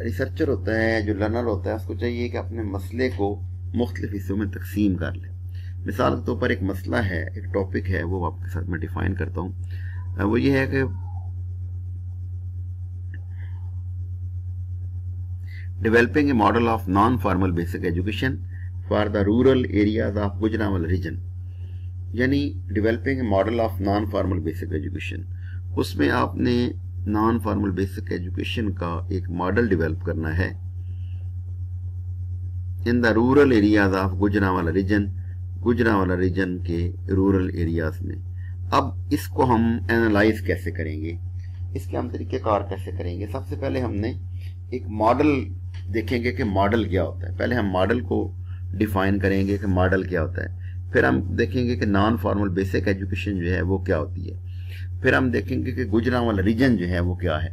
रिसर्चर होता है, जो लर्नर होता है, उसको चाहिए कि अपने मसले को मुख्तलिफ़ हिस्सों में तकसीम कर ले। मिसाल के तौर पर एक मसला है, एक टॉपिक है, वो आपके साथ मैं डिफाइन करता हूँ। वो ये है कि developing a model of non formal basic education for the rural areas of Gujranwala region यानी developing a model of non formal basic education उसमें आपने नॉन फॉर्मल बेसिक एजुकेशन का एक मॉडल डेवलप करना है। In the rural areas of Gujranwala region Gujranwala region के rural areas में। अब इसको हम एनालाइज कैसे करेंगे? इसके हम तरीके कार कैसे करेंगे? सबसे पहले हमने एक मॉडल देखेंगे कि मॉडल क्या होता है। पहले हम मॉडल को डिफाइन करेंगे कि मॉडल क्या होता है। फिर हम देखेंगे कि नॉन फॉर्मल बेसिक एजुकेशन जो है वो क्या होती है। फिर हम देखेंगे कि गुजरा वाला रीजन जो है वो क्या है।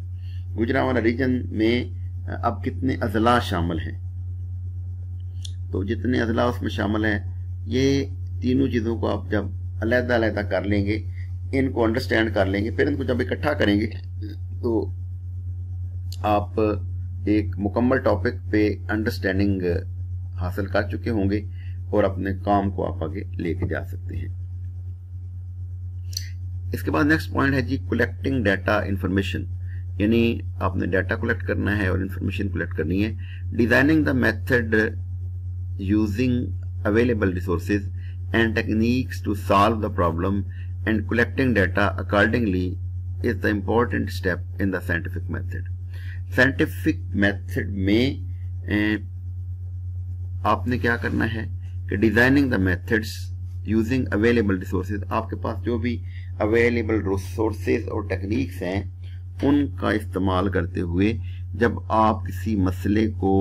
गुजरा वाला रीजन में अब कितने अजला शामिल हैं? तो जितने अजला उसमें शामिल हैं, ये तीनों चीज़ों को आप जब अलहदा कर लेंगे, इनको अंडरस्टैंड कर लेंगे, फिर इनको जब इकट्ठा करेंगे तो आप एक मुकम्मल टॉपिक पे अंडरस्टैंडिंग हासिल कर चुके होंगे और अपने काम को आप आगे लेके जा सकते हैं। इसके बाद नेक्स्ट पॉइंट है जी कलेक्टिंग डाटा इन्फॉर्मेशन यानी आपने डाटा कलेक्ट करना है और इन्फॉर्मेशन कलेक्ट करनी है. Designing the method using available resources and techniques to solve the problem and collecting data accordingly is the important step in the scientific method scientific method में आपने क्या करना है कि designing the methods using available resources आपके पास जो भी अवेलेबल रिसोर्सेज और टेक्निक्स हैं, उनका इस्तेमाल करते हुए जब आप किसी मसले को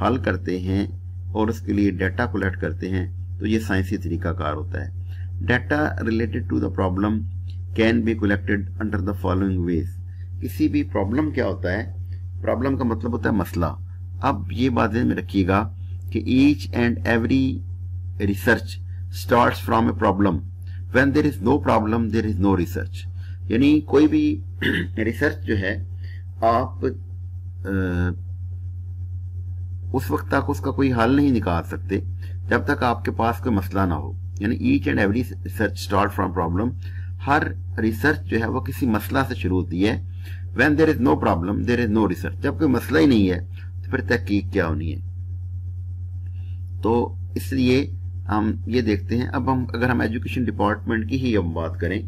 हल करते हैं और उसके लिए डाटा कलेक्ट करते हैं तो ये साइंसी तरीकाकार होता है। Data related to the problem can be collected under the following ways किसी भी प्रॉब्लम क्या होता है? प्रॉब्लम का मतलब होता है मसला। अब ये बात में रखिएगा कि each and every research start from a problem when there is no problem there is no research यानी कोई भी रिसर्च जो है आप आ, उस वक्त तक उसका कोई हल नहीं निकाल सकते जब तक आपके पास कोई मसला ना हो। यानी each and every research start from problem her research जो है वो किसी मसला से शुरू होती है। When there is no problem there is no research जब कोई मसला ही नहीं है तो फिर तहकीक क्या होनी है? तो इसलिए हम ये देखते हैं। अब हम, अगर हम एजुकेशन डिपार्टमेंट की ही हम बात करें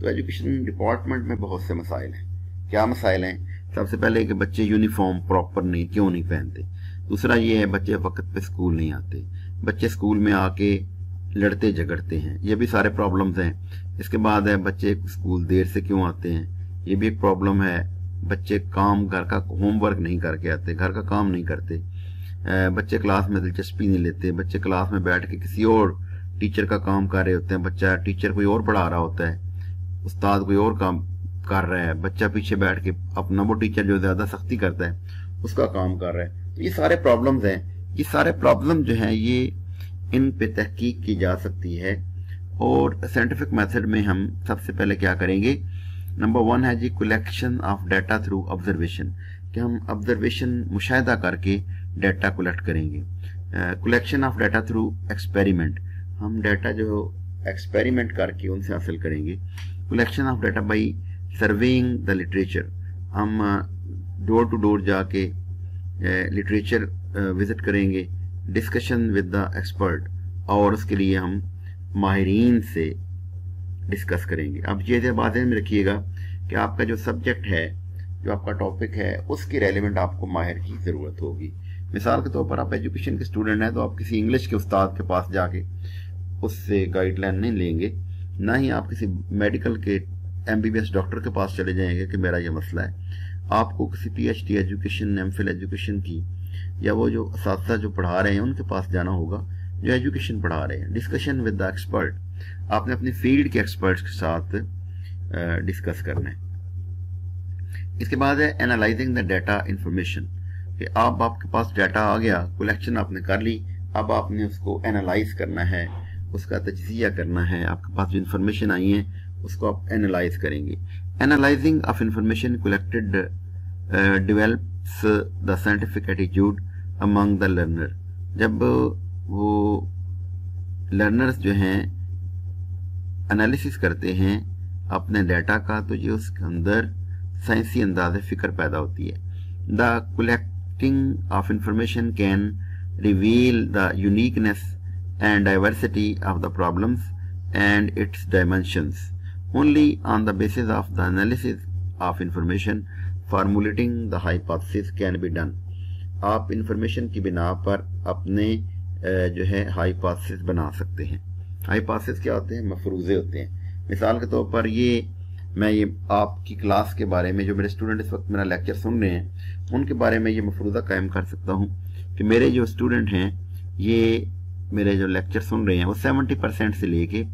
तो एजुकेशन डिपार्टमेंट में बहुत से मसाइल हैं। क्या मसाइल हैं? सबसे पहले कि बच्चे यूनिफॉर्म प्रॉपर नहीं, क्यों नहीं पहनते? दूसरा ये है, बच्चे वक्त पे स्कूल नहीं आते। बच्चे स्कूल में आके लड़ते झगड़ते हैं। ये भी सारे प्रॉब्लम्स हैं। इसके बाद है, बच्चे स्कूल देर से क्यों आते हैं? ये भी एक प्रॉब्लम है। बच्चे काम घर का होमवर्क नहीं करके आते, घर का काम नहीं करते। बच्चे क्लास में दिलचस्पी नहीं लेते, बच्चे क्लास में बैठ के किसी और टीचर का काम कर रहे होते हैं, बच्चा टीचर कोई और पढ़ा रहा होता है, उस्ताद कोई और काम कर रहा है, बच्चा पीछे बैठ के अपना वो टीचर जो ज़्यादा सख्ती करता है, उसका काम कर रहा है। तो ये सारे प्रॉब्लम्स हैं। ये सारे प्रॉब्लम जो हैं, ये इन पे तहकीक की जा सकती है। और साइंटिफिक मेथड में हम सबसे पहले क्या करेंगे? नंबर वन है जी collection of data through observation कि हम ऑब्जर्वेशन मुशाह करके डाटा कलेक्ट करेंगे। Collection of data through experiment हम डाटा जो एक्सपेरिमेंट करके उनसे हासिल करेंगे। Collection of data by surveying the literature हम डोर टू डोर जाके लिटरेचर विज़िट करेंगे। डिस्कशन विद द एक्सपर्ट और उसके लिए हम माहरीन से डिस्कस करेंगे। अब ये बात में रखिएगा कि आपका जो सब्जेक्ट है, जो आपका टॉपिक है, उसकी रेलिवेंट आपको माहिर की ज़रूरत होगी। मिसाल के तौर पर आप एजुकेशन के स्टूडेंट हैं तो आप किसी इंग्लिश के उस्ताद के पास जाके उससे गाइडलाइन नहीं लेंगे, ना ही आप किसी मेडिकल के एमबीबीएस डॉक्टर के पास चले जाएँगे कि मेरा ये मसला है। आपको किसी पीएचडी एजुकेशन एमफिल एजुकेशन की या वो जो इस जो पढ़ा रहे हैं, उनके पास जाना होगा, जो एजुकेशन पढ़ा रहे हैं। डिस्कशन विद द एक्सपर्ट आपने अपनी फ़ील्ड के एक्सपर्ट्स के साथ डिस्कस करना है। इसके बाद है एनालाइजिंग द डाटा इंफॉर्मेशन कि आप आपके पास डाटा आ गया कलेक्शन आपने कर ली, अब आपने उसको एनालाइज करना है, उसका तजिया करना है, आपके पास जो इन्फॉर्मेशन आई है, उसको आप एनालाइज करेंगे। Analysing of information collected develops the scientific attitude among the learner जब वो लर्नर्स जो हैं एनालिसिस करते हैं अपने डाटा का तो ये उसके अंदर साइंसी अंदाज, फ़िक्र पैदा होती है। The collecting of information can reveal the uniqueness and diversity of the problems and its dimensions only on the basis of the analysis of information formulating the hypothesis can be done आप information की बिना पर अपने जो है hypothesis बना सकते हैं। हाइपोथेसिस क्या होते हैं? मफरूजे होते हैं। मिसाल के तौर पर ये, मैं ये आपकी क्लास के बारे में, जो मेरे स्टूडेंट इस वक्त मेरा लेक्चर सुन रहे हैं उनके बारे में ये मफरूजा कायम कर सकता हूँ कि मेरे जो स्टूडेंट हैं, ये मेरे जो लेक्चर सुन रहे हैं, वो सेवेंटी परसेंट से लेके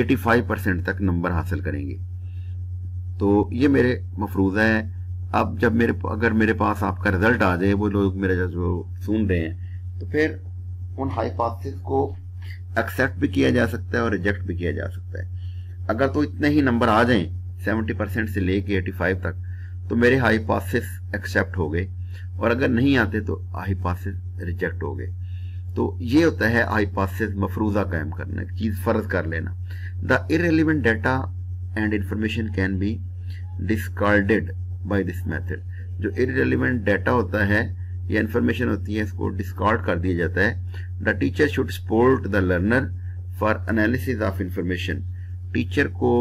एटी फाइव परसेंट तक नंबर हासिल करेंगे। तो ये मेरे मफरूजा है। अब जब मेरे अगर मेरे पास आपका रिज़ल्ट आ जाए, वो लोग मेरे जो सुन रहे हैं तो फिर उन हाइपोथेसिस को एक्सेप्ट भी किया जा सकता है और रिजेक्ट भी किया जा सकता है। अगर तो इतने ही नंबर आ जाएँ 70 परसेंट से लेके 85 तक तो मेरे हाइपोथेसिस एक्सेप्ट हो गए। और अगर नहीं आते तो हाइपोथेसिस रिजेक्ट हो गए। तो ये होता है हाइपोथेसिस मफरूजा कायम करना चीज़ फ़र्ज़ कर लेना। The irrelevant data and information can be discarded by this method जो इरेलीवेंट डाटा होता है या इंफॉर्मेशन होती है, इसको डिस्कार्ड कर दिया जाता है। The teacher should support the learner for analysis of information teacher को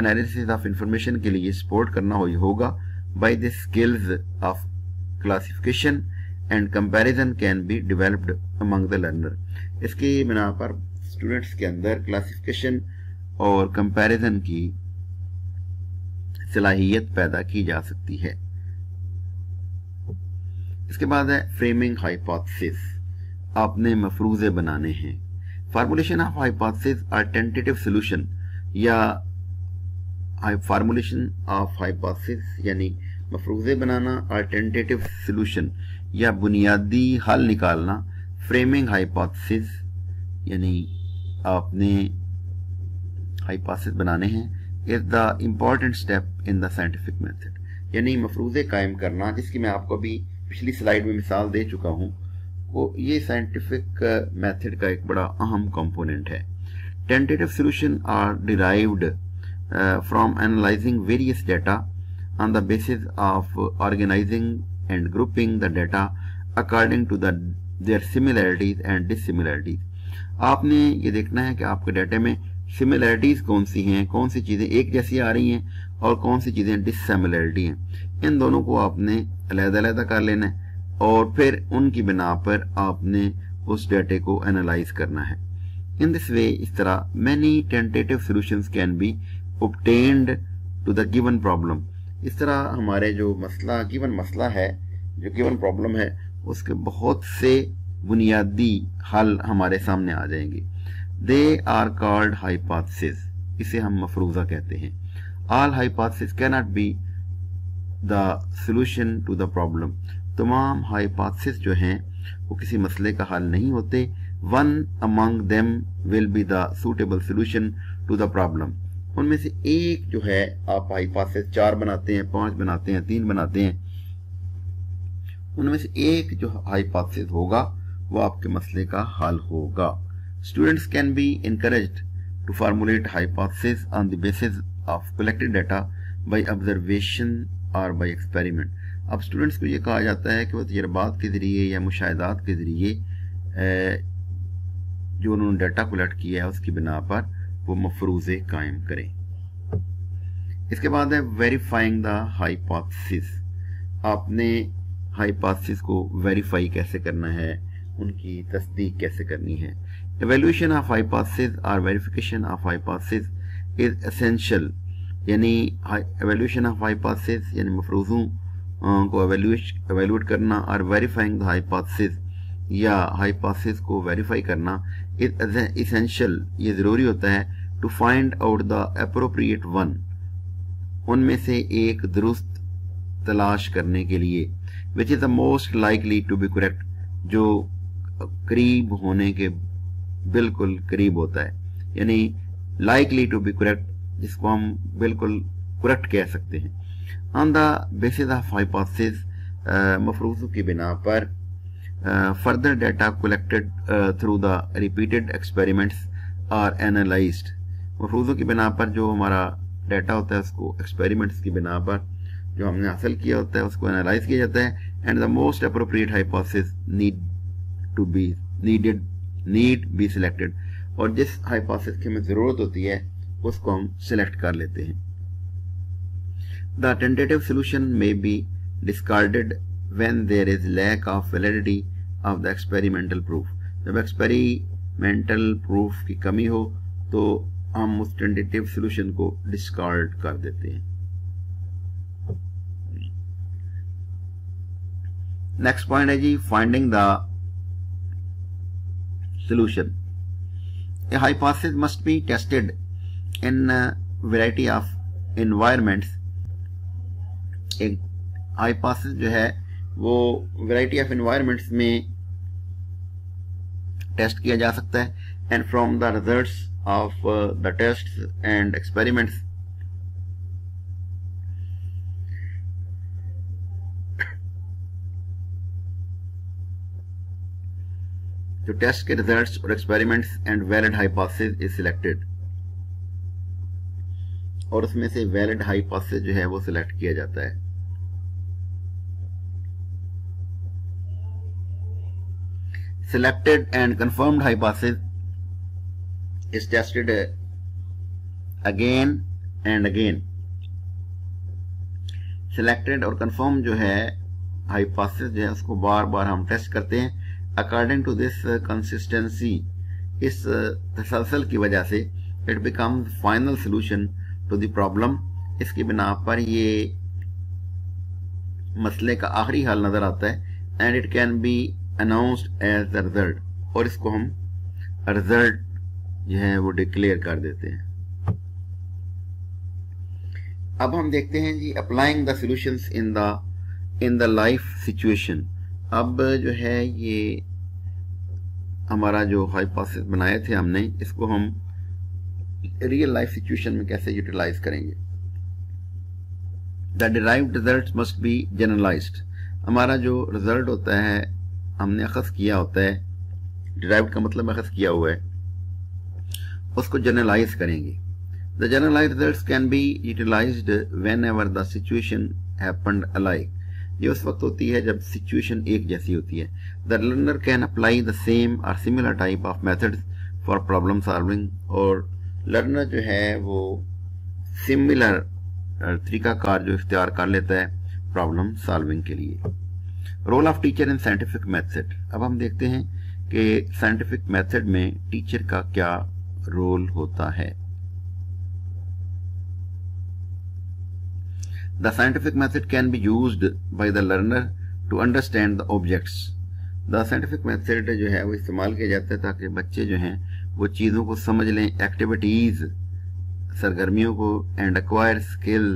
एनालिसिस ऑफ़ इंफॉर्मेशन के लिए सपोर्ट करना हो होगा by the skills of classification and comparison can be developed among the learner इसकी बिना पर स्टूडेंट्स के अंदर क्लासिफिकेशन और कंपैरिजन की सलाहियत पैदा की जा सकती है। इसके बाद है फ्रेमिंग हाइपोथेसिस आपने मफरूजे बनाने हैं। Formulation of hypothesis or tentative solution या फार्मूलेशन ऑफ़ हाइपोथेसिस यानी मफरूजे बनाना टेंटेटिव सोल्यूशन या बुनियादी हल निकालना फ्रेमिंग हाइपोथेसिस यानी आपने हाइपोथेसिस बनाने हैं is the important step in the scientific method यानी मफरूजे कायम करना जिसकी मैं आपको अभी पिछली स्लाइड में मिसाल दे चुका हूँ वो ये साइंटिफिक मेथड uh, का एक बड़ा अहम कंपोनेंट है। Tentative solution are derived from analysing various data on the basis of organising and grouping the data according to the their similarities and dissimilarities आपने ये देखना है कि आपके डाटा में सिमिलैरिटीज कौन सी हैं, कौन सी चीज़ें एक जैसी आ रही हैं और कौन सी चीज़ें डिससिमिलैरिटी हैं। इन दोनों को आपने अलहदा कर लेना है और फिर उनकी बिना पर आपने उस डेटे को एनालाइज करना है। इन दिस वे इस तरह many tentative solutions can be obtained to the given problem इस तरह हमारे जो मसला गिवन मसला है, जो गिवन प्रॉब्लम है, उसके बहुत से बुनियादी हल हमारे सामने आ जाएँगे। दे आर कॉल्ड हाइपोथेसिस इसे हम मफरूजा कहते हैं। All hypothesis cannot be the solution to the problem तमाम हाइपोथेसिस जो हैं, वो किसी मसले का हल नहीं होते। One among them will be the suitable to the problem उनमें से एक जो है, आप हाइपोथेसिस चार बनाते हैं, पाँच बनाते हैं, तीन बनाते हैं। उनमें से एक जो हाइपोथेसिस होगा, वो आपके मसले का हल होगा। Students can be encouraged to formulate hypothesis on the basis of collected data by observation और बाई एक्सपेरिमेंट अब स्टूडेंट्स को ये कहा जाता है कि वो तजर्बात के ज़रिए या मुशाहदात के ज़रिए जो उन्होंने डाटा कलेक्ट किया है, उसकी बिना पर वो मफरूज़े कायम करें। इसके बाद है वेरीफाइंग द हाइपोथेसिस आपने हाइपोथेसिस को वेरीफाई कैसे करना है? उनकी तस्दीक कैसे करनी है? एवेल्यूशन ऑफ़ हाइपोथेसिस और verification of hypothesis is essential यानी एवेल्यूशन ऑफ़ हाइपोथेसिस यानी मफरूजों को एवेल्यूट करना और वेरीफाइंग द हाइपोथेसिस या हाइपोथेसिस को वेरीफाई करना इज़ इसेंशियल ये ज़रूरी होता है to find out the appropriate one उनमें से एक दुरुस्त तलाश करने के लिए which is the most likely to be correct जो करीब होने के बिल्कुल करीब होता है। यानी लाइकली टू बी करेक्ट जिसको हम बिल्कुल करेक्ट कह सकते हैं। On the basis of hypothesis मफरूजों की बिना पर further data collected through the repeated experiments are analysed मफरूजों की बिना पर जो हमारा डाटा होता है, उसको एक्सपेरिमेंट्स की बिना पर जो हमने हासिल किया होता है, उसको एनालाइज किया जाता है। And the most appropriate hypothesis need to be needed need be selected और जिस हाइपोथेसिस की हमें ज़रूरत होती है, उसको हम सिलेक्ट कर लेते हैं। The tentative solution may be discarded when there is lack of validity of the experimental proof जब एक्सपेरिमेंटल प्रूफ की कमी हो तो हम उस टेंटेटिव सोल्यूशन को डिस्कार्ड कर देते हैं। नेक्स्ट पॉइंट है G finding the solution a hypothesis must be tested in a of environments एक हाइपोथेसिस जो है, वो वैरायटी ऑफ़ इन्वायरमेंट्स में टेस्ट किया जा सकता है। And from the results of the test and experiments जो टेस्ट के रिजल्ट्स और experiments and valid hypothesis is selected और उसमें से वैलिड हाइपोथेसिस जो है वो सिलेक्ट किया जाता है। Selected and confirmed hypothesis is tested again and again. Selected और confirmed जो है, hypothesis जो है, उसको बार बार हम टेस्ट करते हैं। अकॉर्डिंग टू दिस कंसिस्टेंसी इस तसलसल की वजह से it become final solution to the problem इसकी बिना पर ये मसले का आखिरी हल नज़र आता है and it can be announced as the result और इसको हम रिज़ल्ट जो है वो डिक्लेयर कर देते हैं। अब हम देखते हैं जी applying the solutions in the in the life situation अब जो है ये हमारा जो हाइपोथेसिस बनाए थे हमने, इसको हम रियल लाइफ सिचुएशन में कैसे यूटिलाइज करेंगे? The derived result must be generalised हमारा जो रिज़ल्ट होता है, हमने अखज किया होता है। डिराइव्ड का मतलब अखज किया हुआ है। उसको जनरलाइज करेंगे। The generalise result can be utilised whenever the situation happened alike ये उस वक्त होती है जब सिचुएशन एक जैसी होती है। The learner can apply the same और similar type of methods for problem solving और लर्नर जो है वो सिमिलर तरीकाकार जो इख्तियार कर लेता है प्रॉब्लम सॉल्विंग के लिए। Role of teacher in scientific method अब हम देखते हैं कि साइंटिफिक मेथड में टीचर का क्या रोल होता है The scientific method can be used by the learner to understand the objects. The scientific method जो है वो इस्तेमाल किया जाता है ताकि बच्चे जो हैं वो चीज़ों को समझ लें एक्टिविटीज़ सरगर्मियों को and acquire skill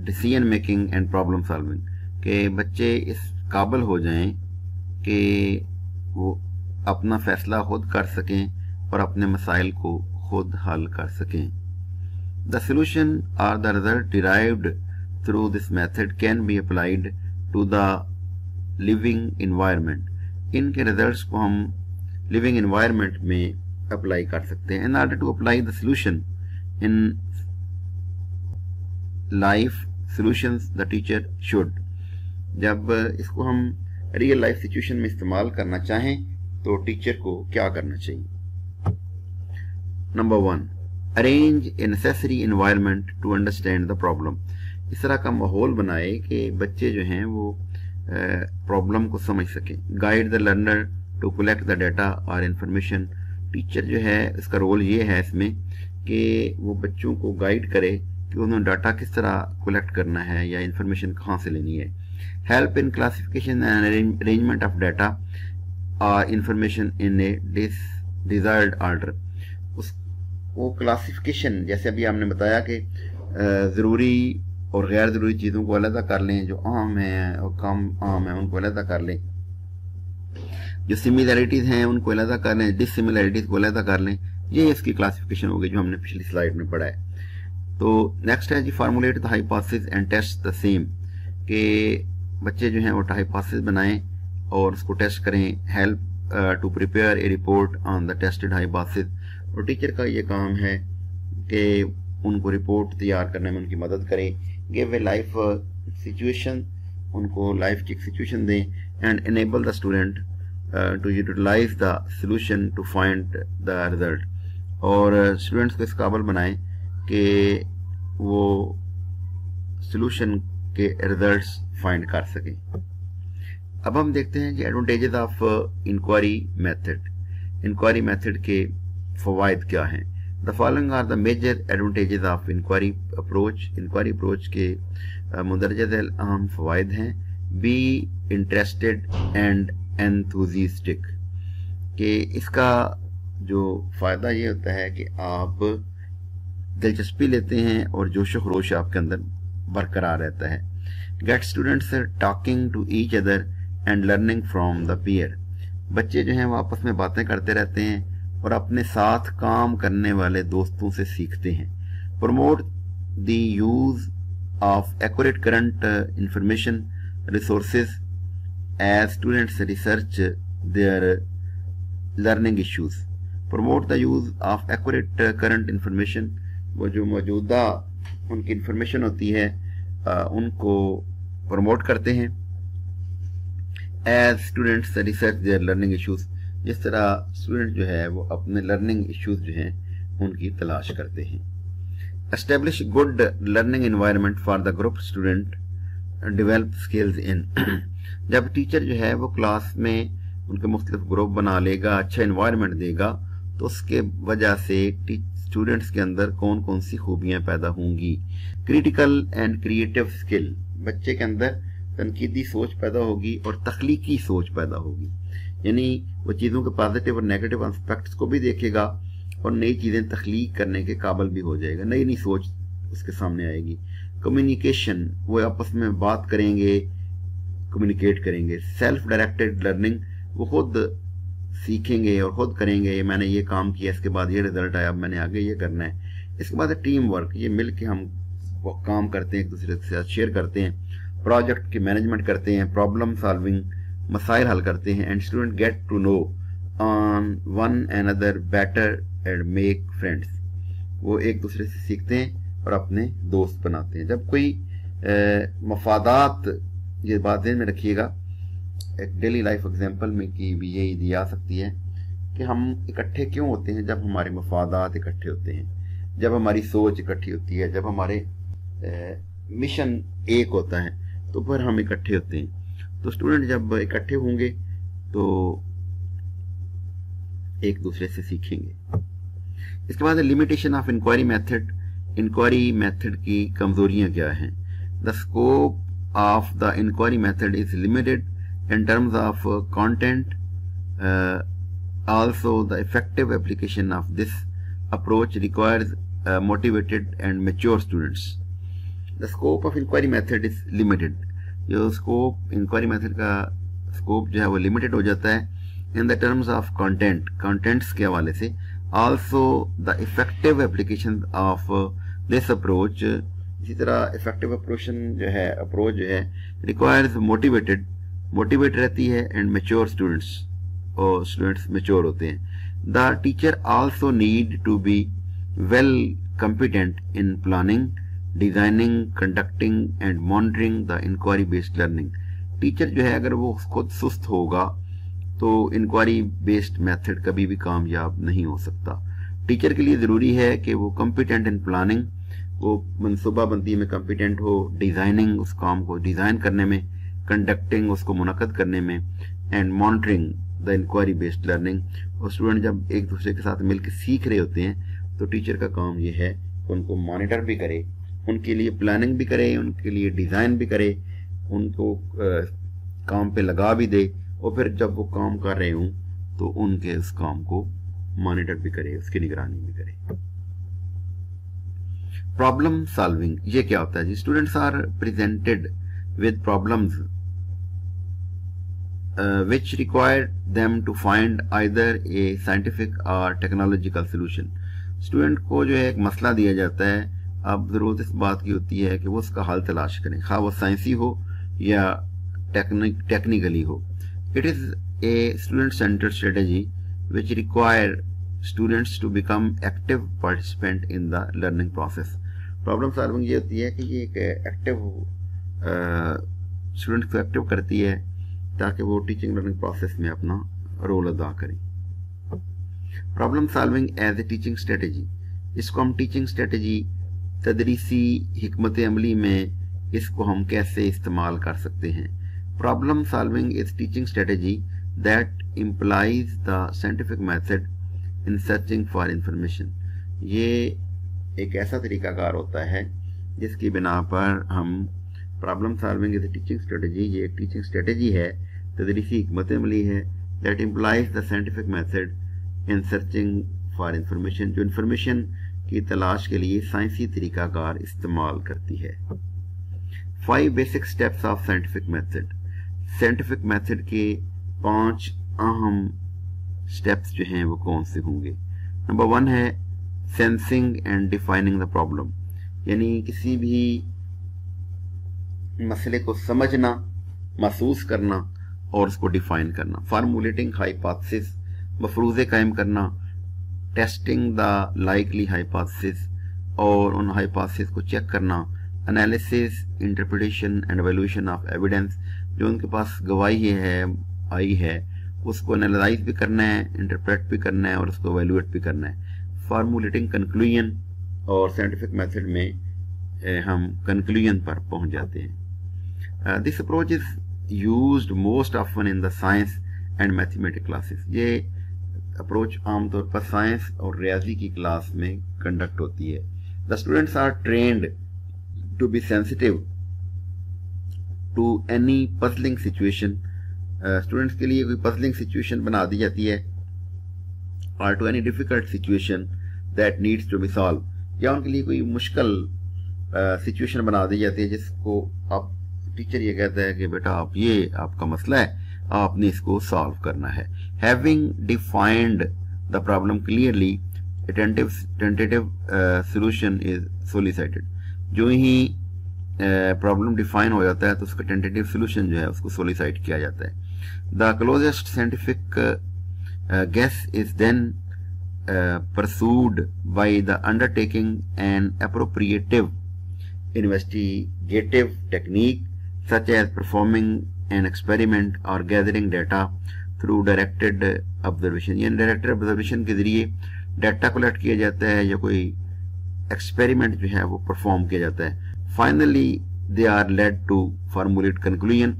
decision making and problem solving के बच्चे इस काबिल हो जाएँ कि वो अपना फैसला खुद कर सकें और अपने मसाइल को खुद हल कर सकें। The solution or the result derive through this method can be applied to the living environment इनके रिज़ल्ट को हम लिविंग इन्वायरमेंट में अप्लाई कर सकते हैं। In order to apply the solution in life solution the teacher should जब इसको हम रियल लाइफ सिचुएशन में इस्तेमाल करना चाहें तो टीचर को क्या करना चाहिए? Number one arrange a necessary environment to understand the problem इस तरह का माहौल बनाए कि बच्चे जो हैं वो प्रॉब्लम को समझ सकें। Guide the learner to collect the data और इंफॉर्मेशन टीचर जो है, इसका रोल ये है इसमें कि वो बच्चों को गाइड करे कि उन्होंने डाटा किस तरह कलेक्ट करना है या इंफॉर्मेशन कहाँ से लेनी है। Help in classification and arrangement of data information in a desired order वो क्लासिफिकेशन जैसे अभी हमने बताया कि ज़रूरी और गैर ज़रूरी चीज़ों को अलहदा कर लें, जो आम हैं और कम आम हैं, उनको अलहदा कर लें। जो सिमिलरिटीज़ हैं, उनको अलहदा कर लें डिससिमिलरिटीज़ को अलहदा कर लें। ये इसकी क्लासिफिकेशन होगी, जो हमने पिछली स्लाइड में पढ़ा है। तो नेक्स्ट है जी formulate the hypothesis and test the same के बच्चे जो हैं, वो हाइपोथेसिस बनाएँ और उसको टेस्ट करें help to prepare a report on the tested hypothesis और टीचर का ये काम है कि उनको रिपोर्ट तैयार करने में उनकी मदद करें गिव ए लाइफ सिचुएशन उनको लाइफ की सिचुएशन दें and enable the student to utilise the solution to find the result और स्टूडेंट्स को इस काबल बनाएँ कि वो सोल्यूशन के रिजल्ट्स फाइंड कर सकें। अब हम देखते हैं कि advantages of inquiry method inquiry method के फवायद क्या हैं? The following are the major advantages of inquiry approach inquiry approach के मुंदरज अहम फवायद हैं. बी इंटरेस्टेड एंड एंथुजिस्टिक कि इसका जो फ़ायदा ये होता है कि आप दिलचस्पी लेते हैं और जोश खरोश आपके अंदर बरकरार रहता है। Get students talking to each other and learning from the peer बच्चे जो हैं वो आपस में बातें करते रहते हैं और अपने साथ काम करने वाले दोस्तों से सीखते हैं। Promote the use of accurate current information resources as students research their learning issues promote the use of accurate current information वो जो मौजूदा उनकी इंफॉर्मेशन होती है आ, उनको प्रमोट करते हैं। As students research their learning issues जिस तरह स्टूडेंट जो है, वो अपने लर्निंग इश्यूज़ जो हैं, उनकी तलाश करते हैं। Establish good learning environment for the group student develop skills in जब टीचर जो है, वो क्लास में उनके मुख्तलिफ़ ग्रुप बना लेगा अच्छा इन्वायरमेंट देगा तो उसके वजह से स्टूडेंट्स के अंदर कौन कौन सी खूबियाँ पैदा होंगी? क्रिटिकल एंड क्रिएटिव स्किल बच्चे के अंदर तनकीदी सोच पैदा होगी और तख्लीकी सोच पैदा होगी। यानी वो चीज़ों के पॉजिटिव और नेगेटिव एस्पेक्ट्स को भी देखेगा और नई चीज़ें तख्लीक करने के काबल भी हो जाएगा। नई नई सोच उसके सामने आएगी। कम्युनिकेशन वो आपस में बात करेंगे कम्युनिकेट करेंगे। सेल्फ डायरेक्टेड लर्निंग वो खुद सीखेंगे और खुद करेंगे, मैंने ये काम किया, इसके बाद ये रिज़ल्ट आया, अब मैंने आगे ये करना है। इसके बाद टीम वर्क ये मिल के हम काम करते हैं, एक दूसरे के साथ शेयर करते हैं। प्रोजेक्ट की मैनेजमेंट करते हैं प्रॉब्लम सॉल्विंग मसाइल हल करते हैं and student get to know on one and other better and make friends वो एक दूसरे से सीखते हैं और अपने दोस्त बनाते हैं। जब कोई मफादात, ये बात में रखिएगा। एक डेली लाइफ एग्जांपल में की भी यही दी जा सकती है कि हम इकट्ठे क्यों होते हैं जब हमारे मफादात इकट्ठे होते हैं? जब हमारी सोच इकट्ठी होती है, जब हमारे मिशन एक होता है तो फिर हम इकट्ठे होते हैं। तो स्टूडेंट जब इकट्ठे होंगे तो एक दूसरे से सीखेंगे। इसके बाद limitation of inquiry method inquiry method की कमजोरियाँ क्या हैं? The scope of the inquiry method is limited in terms of also the effective application of this approach requires uh, motivated and mature students. The scope of inquiry method is limited जो scope inquiry method का scope जो है वो limited हो जाता है in the terms of content contents के हवाले से. Also the effective application of this approach इसी तरह इफ़ेक्टिव अप्रोच जो है अप्रोच जो है रिक्वायर्स मोटिवेटेड मोटिवेट रहती है एंड मेच्योर स्टूडेंट्स और स्टूडेंट्स मेच्योर होते हैं. The teacher also need to be well competent in planning designing conducting and monitoring the inquiry based learning teacher जो है, अगर वो खुद सुस्त होगा तो इंक्वायरी बेस्ड मेथड कभी भी कामयाब नहीं हो सकता। टीचर के लिए ज़रूरी है कि वो कम्पिटेंट इन प्लानिंग वो मनसूबाबंदी में कम्पिटेंट हो डिज़ाइनिंग उस काम को डिज़ाइन करने में कंडक्टिंग उसको मुनद करने में and monitoring the inquiry based learning और स्टूडेंट जब एक दूसरे के साथ मिलकर सीख रहे होते हैं तो टीचर का काम ये है कि उनको मॉनिटर भी करे उनके लिए प्लानिंग भी करे, उनके लिए डिज़ाइन भी करे, उनको काम पे लगा भी दे और फिर जब वो काम कर रहे हों तो उनके उस काम को मॉनिटर भी करे, उसकी निगरानी भी करे। प्रॉब्लम सॉल्विंग ये क्या होता है जी? Students are presented with problems which require them to find either a scientific or technological solution student को जो है एक मसला दिया जाता है अब ज़रूरत इस बात की होती है कि वो उसका हल तलाश करें। खा वो साइंसी हो या टेक्निकली हो। It is a student centre strategy which require students to become active participant in the learning process problem solving ये होती है कि ये एक एक्टिव स्टूडेंट को एक्टिव करती है ताकि वो टीचिंग लर्निंग प्रोसेस में अपना रोल अदा करें। Problem solving as a teaching strategy इसको हम टीचिंग स्ट्रेटेजी तदरीसी हमत अमली में इसको हम कैसे इस्तेमाल कर सकते हैं? Problem solving is teaching strategy that implies the scientific method in searching for information ये एक ऐसा तरीकाकार होता है जिसकी बिना पर हम problem solving is teaching strategy ये एक टीचिंग स्ट्रेटेजी है तदरीसी हमत अमली है that implies the scientific method in searching for information जो इंफॉर्मेशन की तलाश के लिए साइंसी तरीकाकार इस्तेमाल करती है। Five basic steps of scientific method scientific method के पाँच अहम स्टेप्स जो हैं वो कौन से होंगे? नंबर वन है sensing and defining the problem यानी किसी भी मसले को समझना, महसूस करना और उसको डिफाइन करना। फार्मूलेटिंग हाइपोथेसिस मफरूजे कायम करना टेस्टिंग द लाइकली हाइपोथेसिस और उन हाइपोथेसिस को चेक करना analysis interpretation and evaluation of evidence जो उनके पास गवाही है, आई है, उसको एनालाइज भी करना है इंटरप्रेट भी करना है और उसको एवेल्यूएट भी करना है। फार्मूलेटिंग कंक्लूजन और साइंटिफिक मेथड में हम कंक्लूजन पर पहुँच जाते हैं। This approach is used most often in the science and mathematic classes ये अप्रोच आमतौर पर साइंस और रियाजी की क्लास में कंडक्ट होती है। The students are trained to be sensitive to any puzzling situation students के लिए कोई पजलिंग सिचुएशन बना दी जाती है और to any difficult situation that needs to be solve या उनके लिए कोई मुश्किल सिचुएशन uh, बना दी जाती है जिसको आप टीचर ये कहता है कि बेटा आप ये आपका मसला है। आपने इसको सॉल्व करना है। Having defined the problem clearly tentative solution is solicited जो ही uh, प्रॉब्लम डिफाइन हो जाता है तो उसका टेंटेटिव सोल्यूशन जो है, उसको सोलिसाइट किया जाता है। The closest scientific guess is then pursued by the undertaking and appropriative investigative technique such as performing an experiment or gathering data through directed observation. यानी डायरेक्टेड ऑब्जर्वेशन के ज़रिए डाटा कलेक्ट किया जाता है या कोई एक्सपेरिमेंट जो है वो परफॉर्म किया जाता है। Finally they are led to formulate conclusion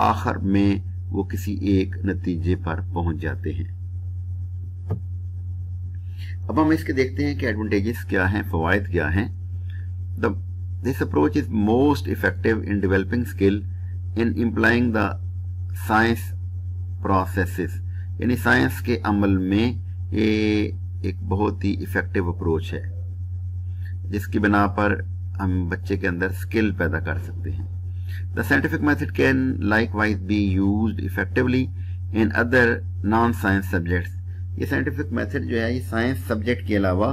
आखिर में वो किसी एक नतीजे पर पहुँच जाते हैं। अब हम इसके देखते हैं कि एडवांटेजेस क्या हैं फवायद क्या हैं। This approach is most effective in developing skill in implying the science processes यानी साइंस के अमल में ये एक बहुत ही इफ़ेक्टिव अप्रोच है, जिसकी बिना पर हम बच्चे के अंदर स्किल पैदा कर सकते हैं। The scientific method can likewise be used effectively in other non-science subjects. ये साइंटिफिक मेथड जो है, ये साइंस सब्जेक्ट के अलावा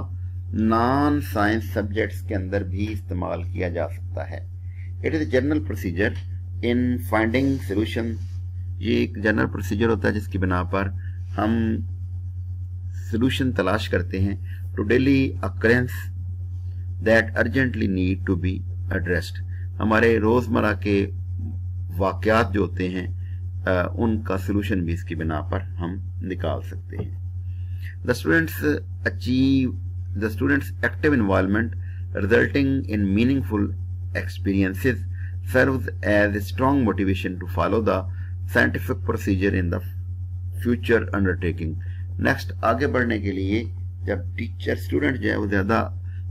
नॉन साइंस सब्जेक्ट्स के अंदर भी इस्तेमाल किया जा सकता है। It is general procedure in finding solution ये एक जनरल प्रोसीजर होता है जिसकी बिना पर हम सोल्यूशन तलाश करते हैं to daily occurrences that urgently need to be addressed हमारे रोज़मर्रा के वाकयात जो होते हैं उनका सोल्यूशन भी इसकी बिना पर हम निकाल सकते हैं। The students achieve the students active involvement resulting in meaningful experiences serves as a strong motivation to follow the scientific procedure in the future undertaking. Next आगे बढ़ने के लिए जब टीचर स्टूडेंट जो है, वो ज़्यादा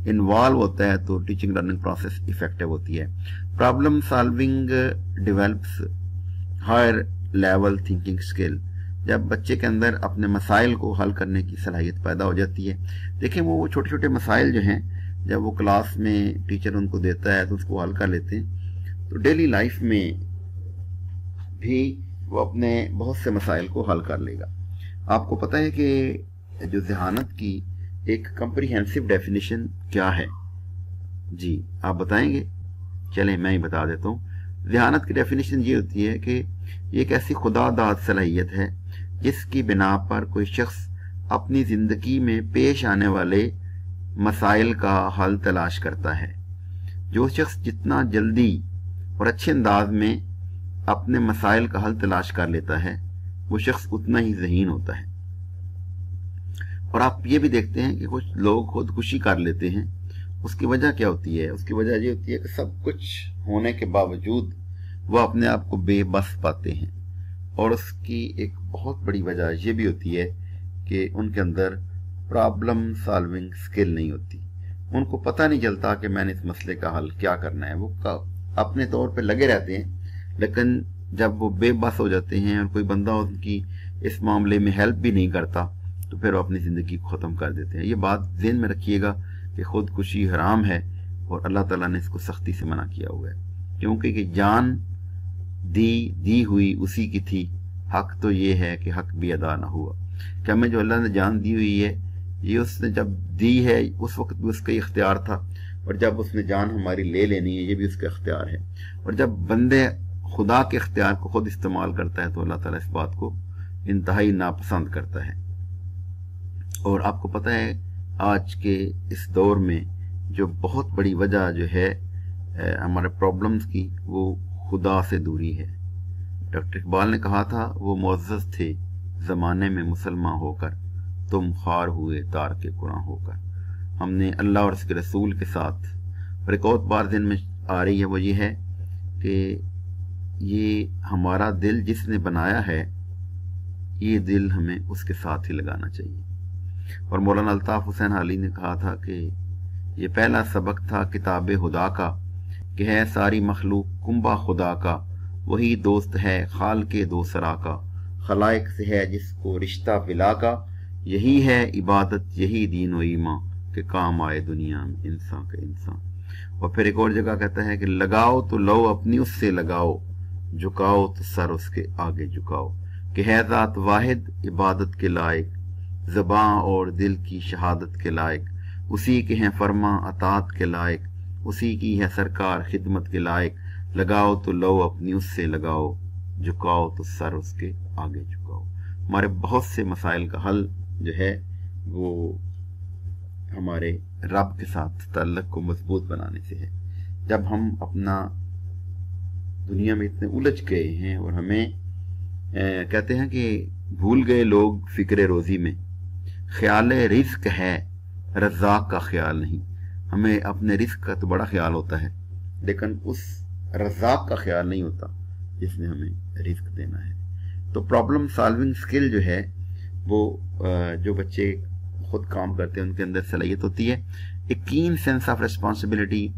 इन्वॉल्व होता है तो टीचिंग लर्निंग प्रोसेस इफ़ेक्टिव होती है। Problem solving develops higher level thinking skill जब बच्चे के अंदर अपने मसाइल को हल करने की सलाहियत पैदा हो जाती है। देखें, वो छोटे छोटे मसाइल जो हैं, जब वो क्लास में टीचर उनको देता है तो उसको हल कर लेते हैं। तो डेली लाइफ में भी वो अपने बहुत से मसाइल को हल कर लेगा। आपको पता है कि जो जहानत की एक कंप्रीहेंसिव डेफिनेशन क्या है? जी, आप बताएँगे? चलें, मैं ही बता देता हूँ। जहानत की डेफिनेशन ये होती है कि एक ऐसी खुदा दाद सलाहियत है जिसकी बिना पर कोई शख्स अपनी ज़िंदगी में पेश आने वाले मसाइल का हल तलाश करता है। जो शख्स जितना जल्दी और अच्छे अंदाज में अपने मसाइल का हल तलाश कर लेता है, वो शख्स उतना ही जहीन होता है। और आप ये भी देखते हैं कि कुछ लोग खुदकुशी कर लेते हैं। उसकी वजह क्या होती है? उसकी वजह ये होती है कि सब कुछ होने के बावजूद वह अपने आप को बेबस पाते हैं। और उसकी एक बहुत बड़ी वजह यह भी होती है कि उनके अंदर प्रॉब्लम सॉल्विंग स्किल नहीं होती। उनको पता नहीं चलता कि मैंने इस मसले का हल क्या करना है। वो अपने तौर पे लगे रहते हैं, लेकिन जब वो बेबस हो जाते हैं और कोई बंदा उनकी इस मामले में हेल्प भी नहीं करता तो फिर वो अपनी ज़िंदगी को ख़त्म कर देते हैं। ये बात जेन में रखिएगा कि खुदकुशी हराम है और अल्लाह ताला ने इसको सख्ती से मना किया हुआ है। क्योंकि कि जान दी दी हुई उसी की थी। हक तो ये है कि हक भी अदा ना हुआ। क्या हमें जो अल्लाह ने जान दी हुई है, ये उसने जब दी है, उस वक्त भी उसका इख्तियार था। और जब उसने जान हमारी ले लेनी है, ये भी उसका इख्तियार है। और जब बंदे खुदा के इख्तियार को खुद इस्तेमाल करता है तो अल्लाह ताला इस बात को इंतहाई नापसंद करता है। और आपको पता है, आज के इस दौर में जो बहुत बड़ी वजह जो है हमारे प्रॉब्लम्स की, वो खुदा से दूरी है। डॉक्टर इकबाल ने कहा था, वो मुआज़ थे ज़माने में मुसलमान होकर, तुम खार हुए तार के कुरान होकर। हमने अल्लाह और उसके रसूल के साथ। और एक और बार दिन में आ रही है, वो ये है कि ये हमारा दिल जिसने बनाया है, ये दिल हमें उसके साथ ही लगाना चाहिए। और मौलाना अल्ताफ़ हुसैन अली ने कहा था कि ये पहला सबक था किताब खुदा का, कि है सारी मखलूक कुंबा खुदा का, वही दोस्त है खाल के दोसरा का खलाइक से है जिसको रिश्ता विला का, यही है इबादत, यही दीन व ईमा के काम आए दुनिया में, इंसान के इंसान। और फिर एक और जगह कहता है कि लगाओ तो लो अपनी उससे लगाओ, झुकाओ तो सर उसके आगे झुकाओ। कि है ज़ात वाहिद इबादत के लायक, जबां और दिल की शहादत के लायक। उसी के हैं फरमा अतात के लायक, उसी की है सरकार खिदमत के लायक। लगाओ तो लो अपनी उससे लगाओ, झुकाओ तो सर उसके आगे झुकाओ। हमारे बहुत से मसाइल का हल जो है, वो हमारे रब के साथ तल्लक को मज़बूत बनाने से है। जब हम अपना दुनिया में इतने उलझ गए हैं और हमें ए, कहते हैं कि भूल गए लोग फ़िक्र रोजी में ख्याल रिस्क है रजाक का ख्याल नहीं। हमें अपने रिस्क का तो बड़ा ख्याल होता है लेकिन उस रजाक का ख्याल नहीं होता जिसने हमें रिस्क देना है। तो प्रॉब्लम सॉल्विंग स्किल जो है वो जो बच्चे खुद काम करते हैं, उनके अंदर सलाहियत होती है। A keen sense of responsibility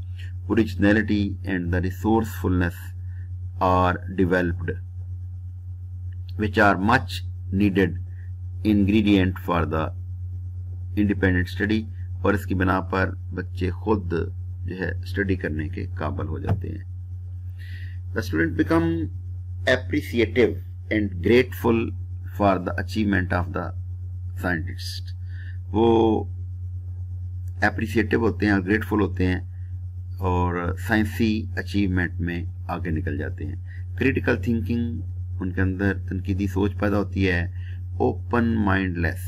originality and the resourcefulness are developed which are much needed ingredient for the independent study और इसकी बिना पर बच्चे खुद जो है स्टडी करने के काबल हो जाते हैं। The student become appreciative and grateful for the achievement of the scientist वो एप्रिसिएटिव होते हैं ग्रेटफुल होते हैं और साइंसी अचीवमेंट में आगे निकल जाते हैं। क्रिटिकल थिंकिंग उनके अंदर तनकीदी सोच पैदा होती है। ओपन माइंडलेस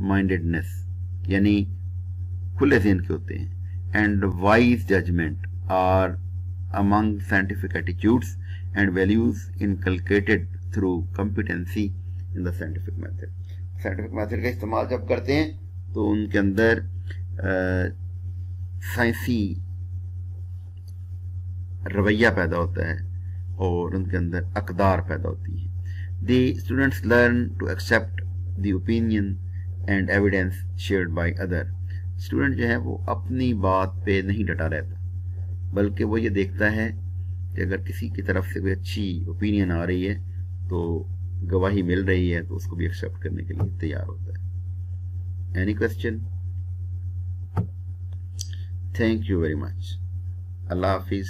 माइंडेडनेस यानी खुले जहन के होते हैं। And wise judgement are among scientific attitudes and values inculcated through competency in the scientific method scientific method का इस्तेमाल जब करते हैं तो उनके अंदर साइंसी रवैया पैदा होता है और उनके अंदर अकदार पैदा होती है। The students learn to accept the opinion and evidence shared by other student जो है वो अपनी बात पे नहीं डटा रहता, बल्कि वो ये देखता है कि अगर किसी की तरफ़ से कोई अच्छी ओपिनियन आ रही है तो गवाही मिल रही है तो उसको भी एक्सेप्ट करने के लिए तैयार होता है। Any question thank you very much अल्लाह हाफिज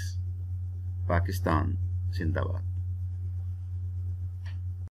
पाकिस्तान जिंदाबाद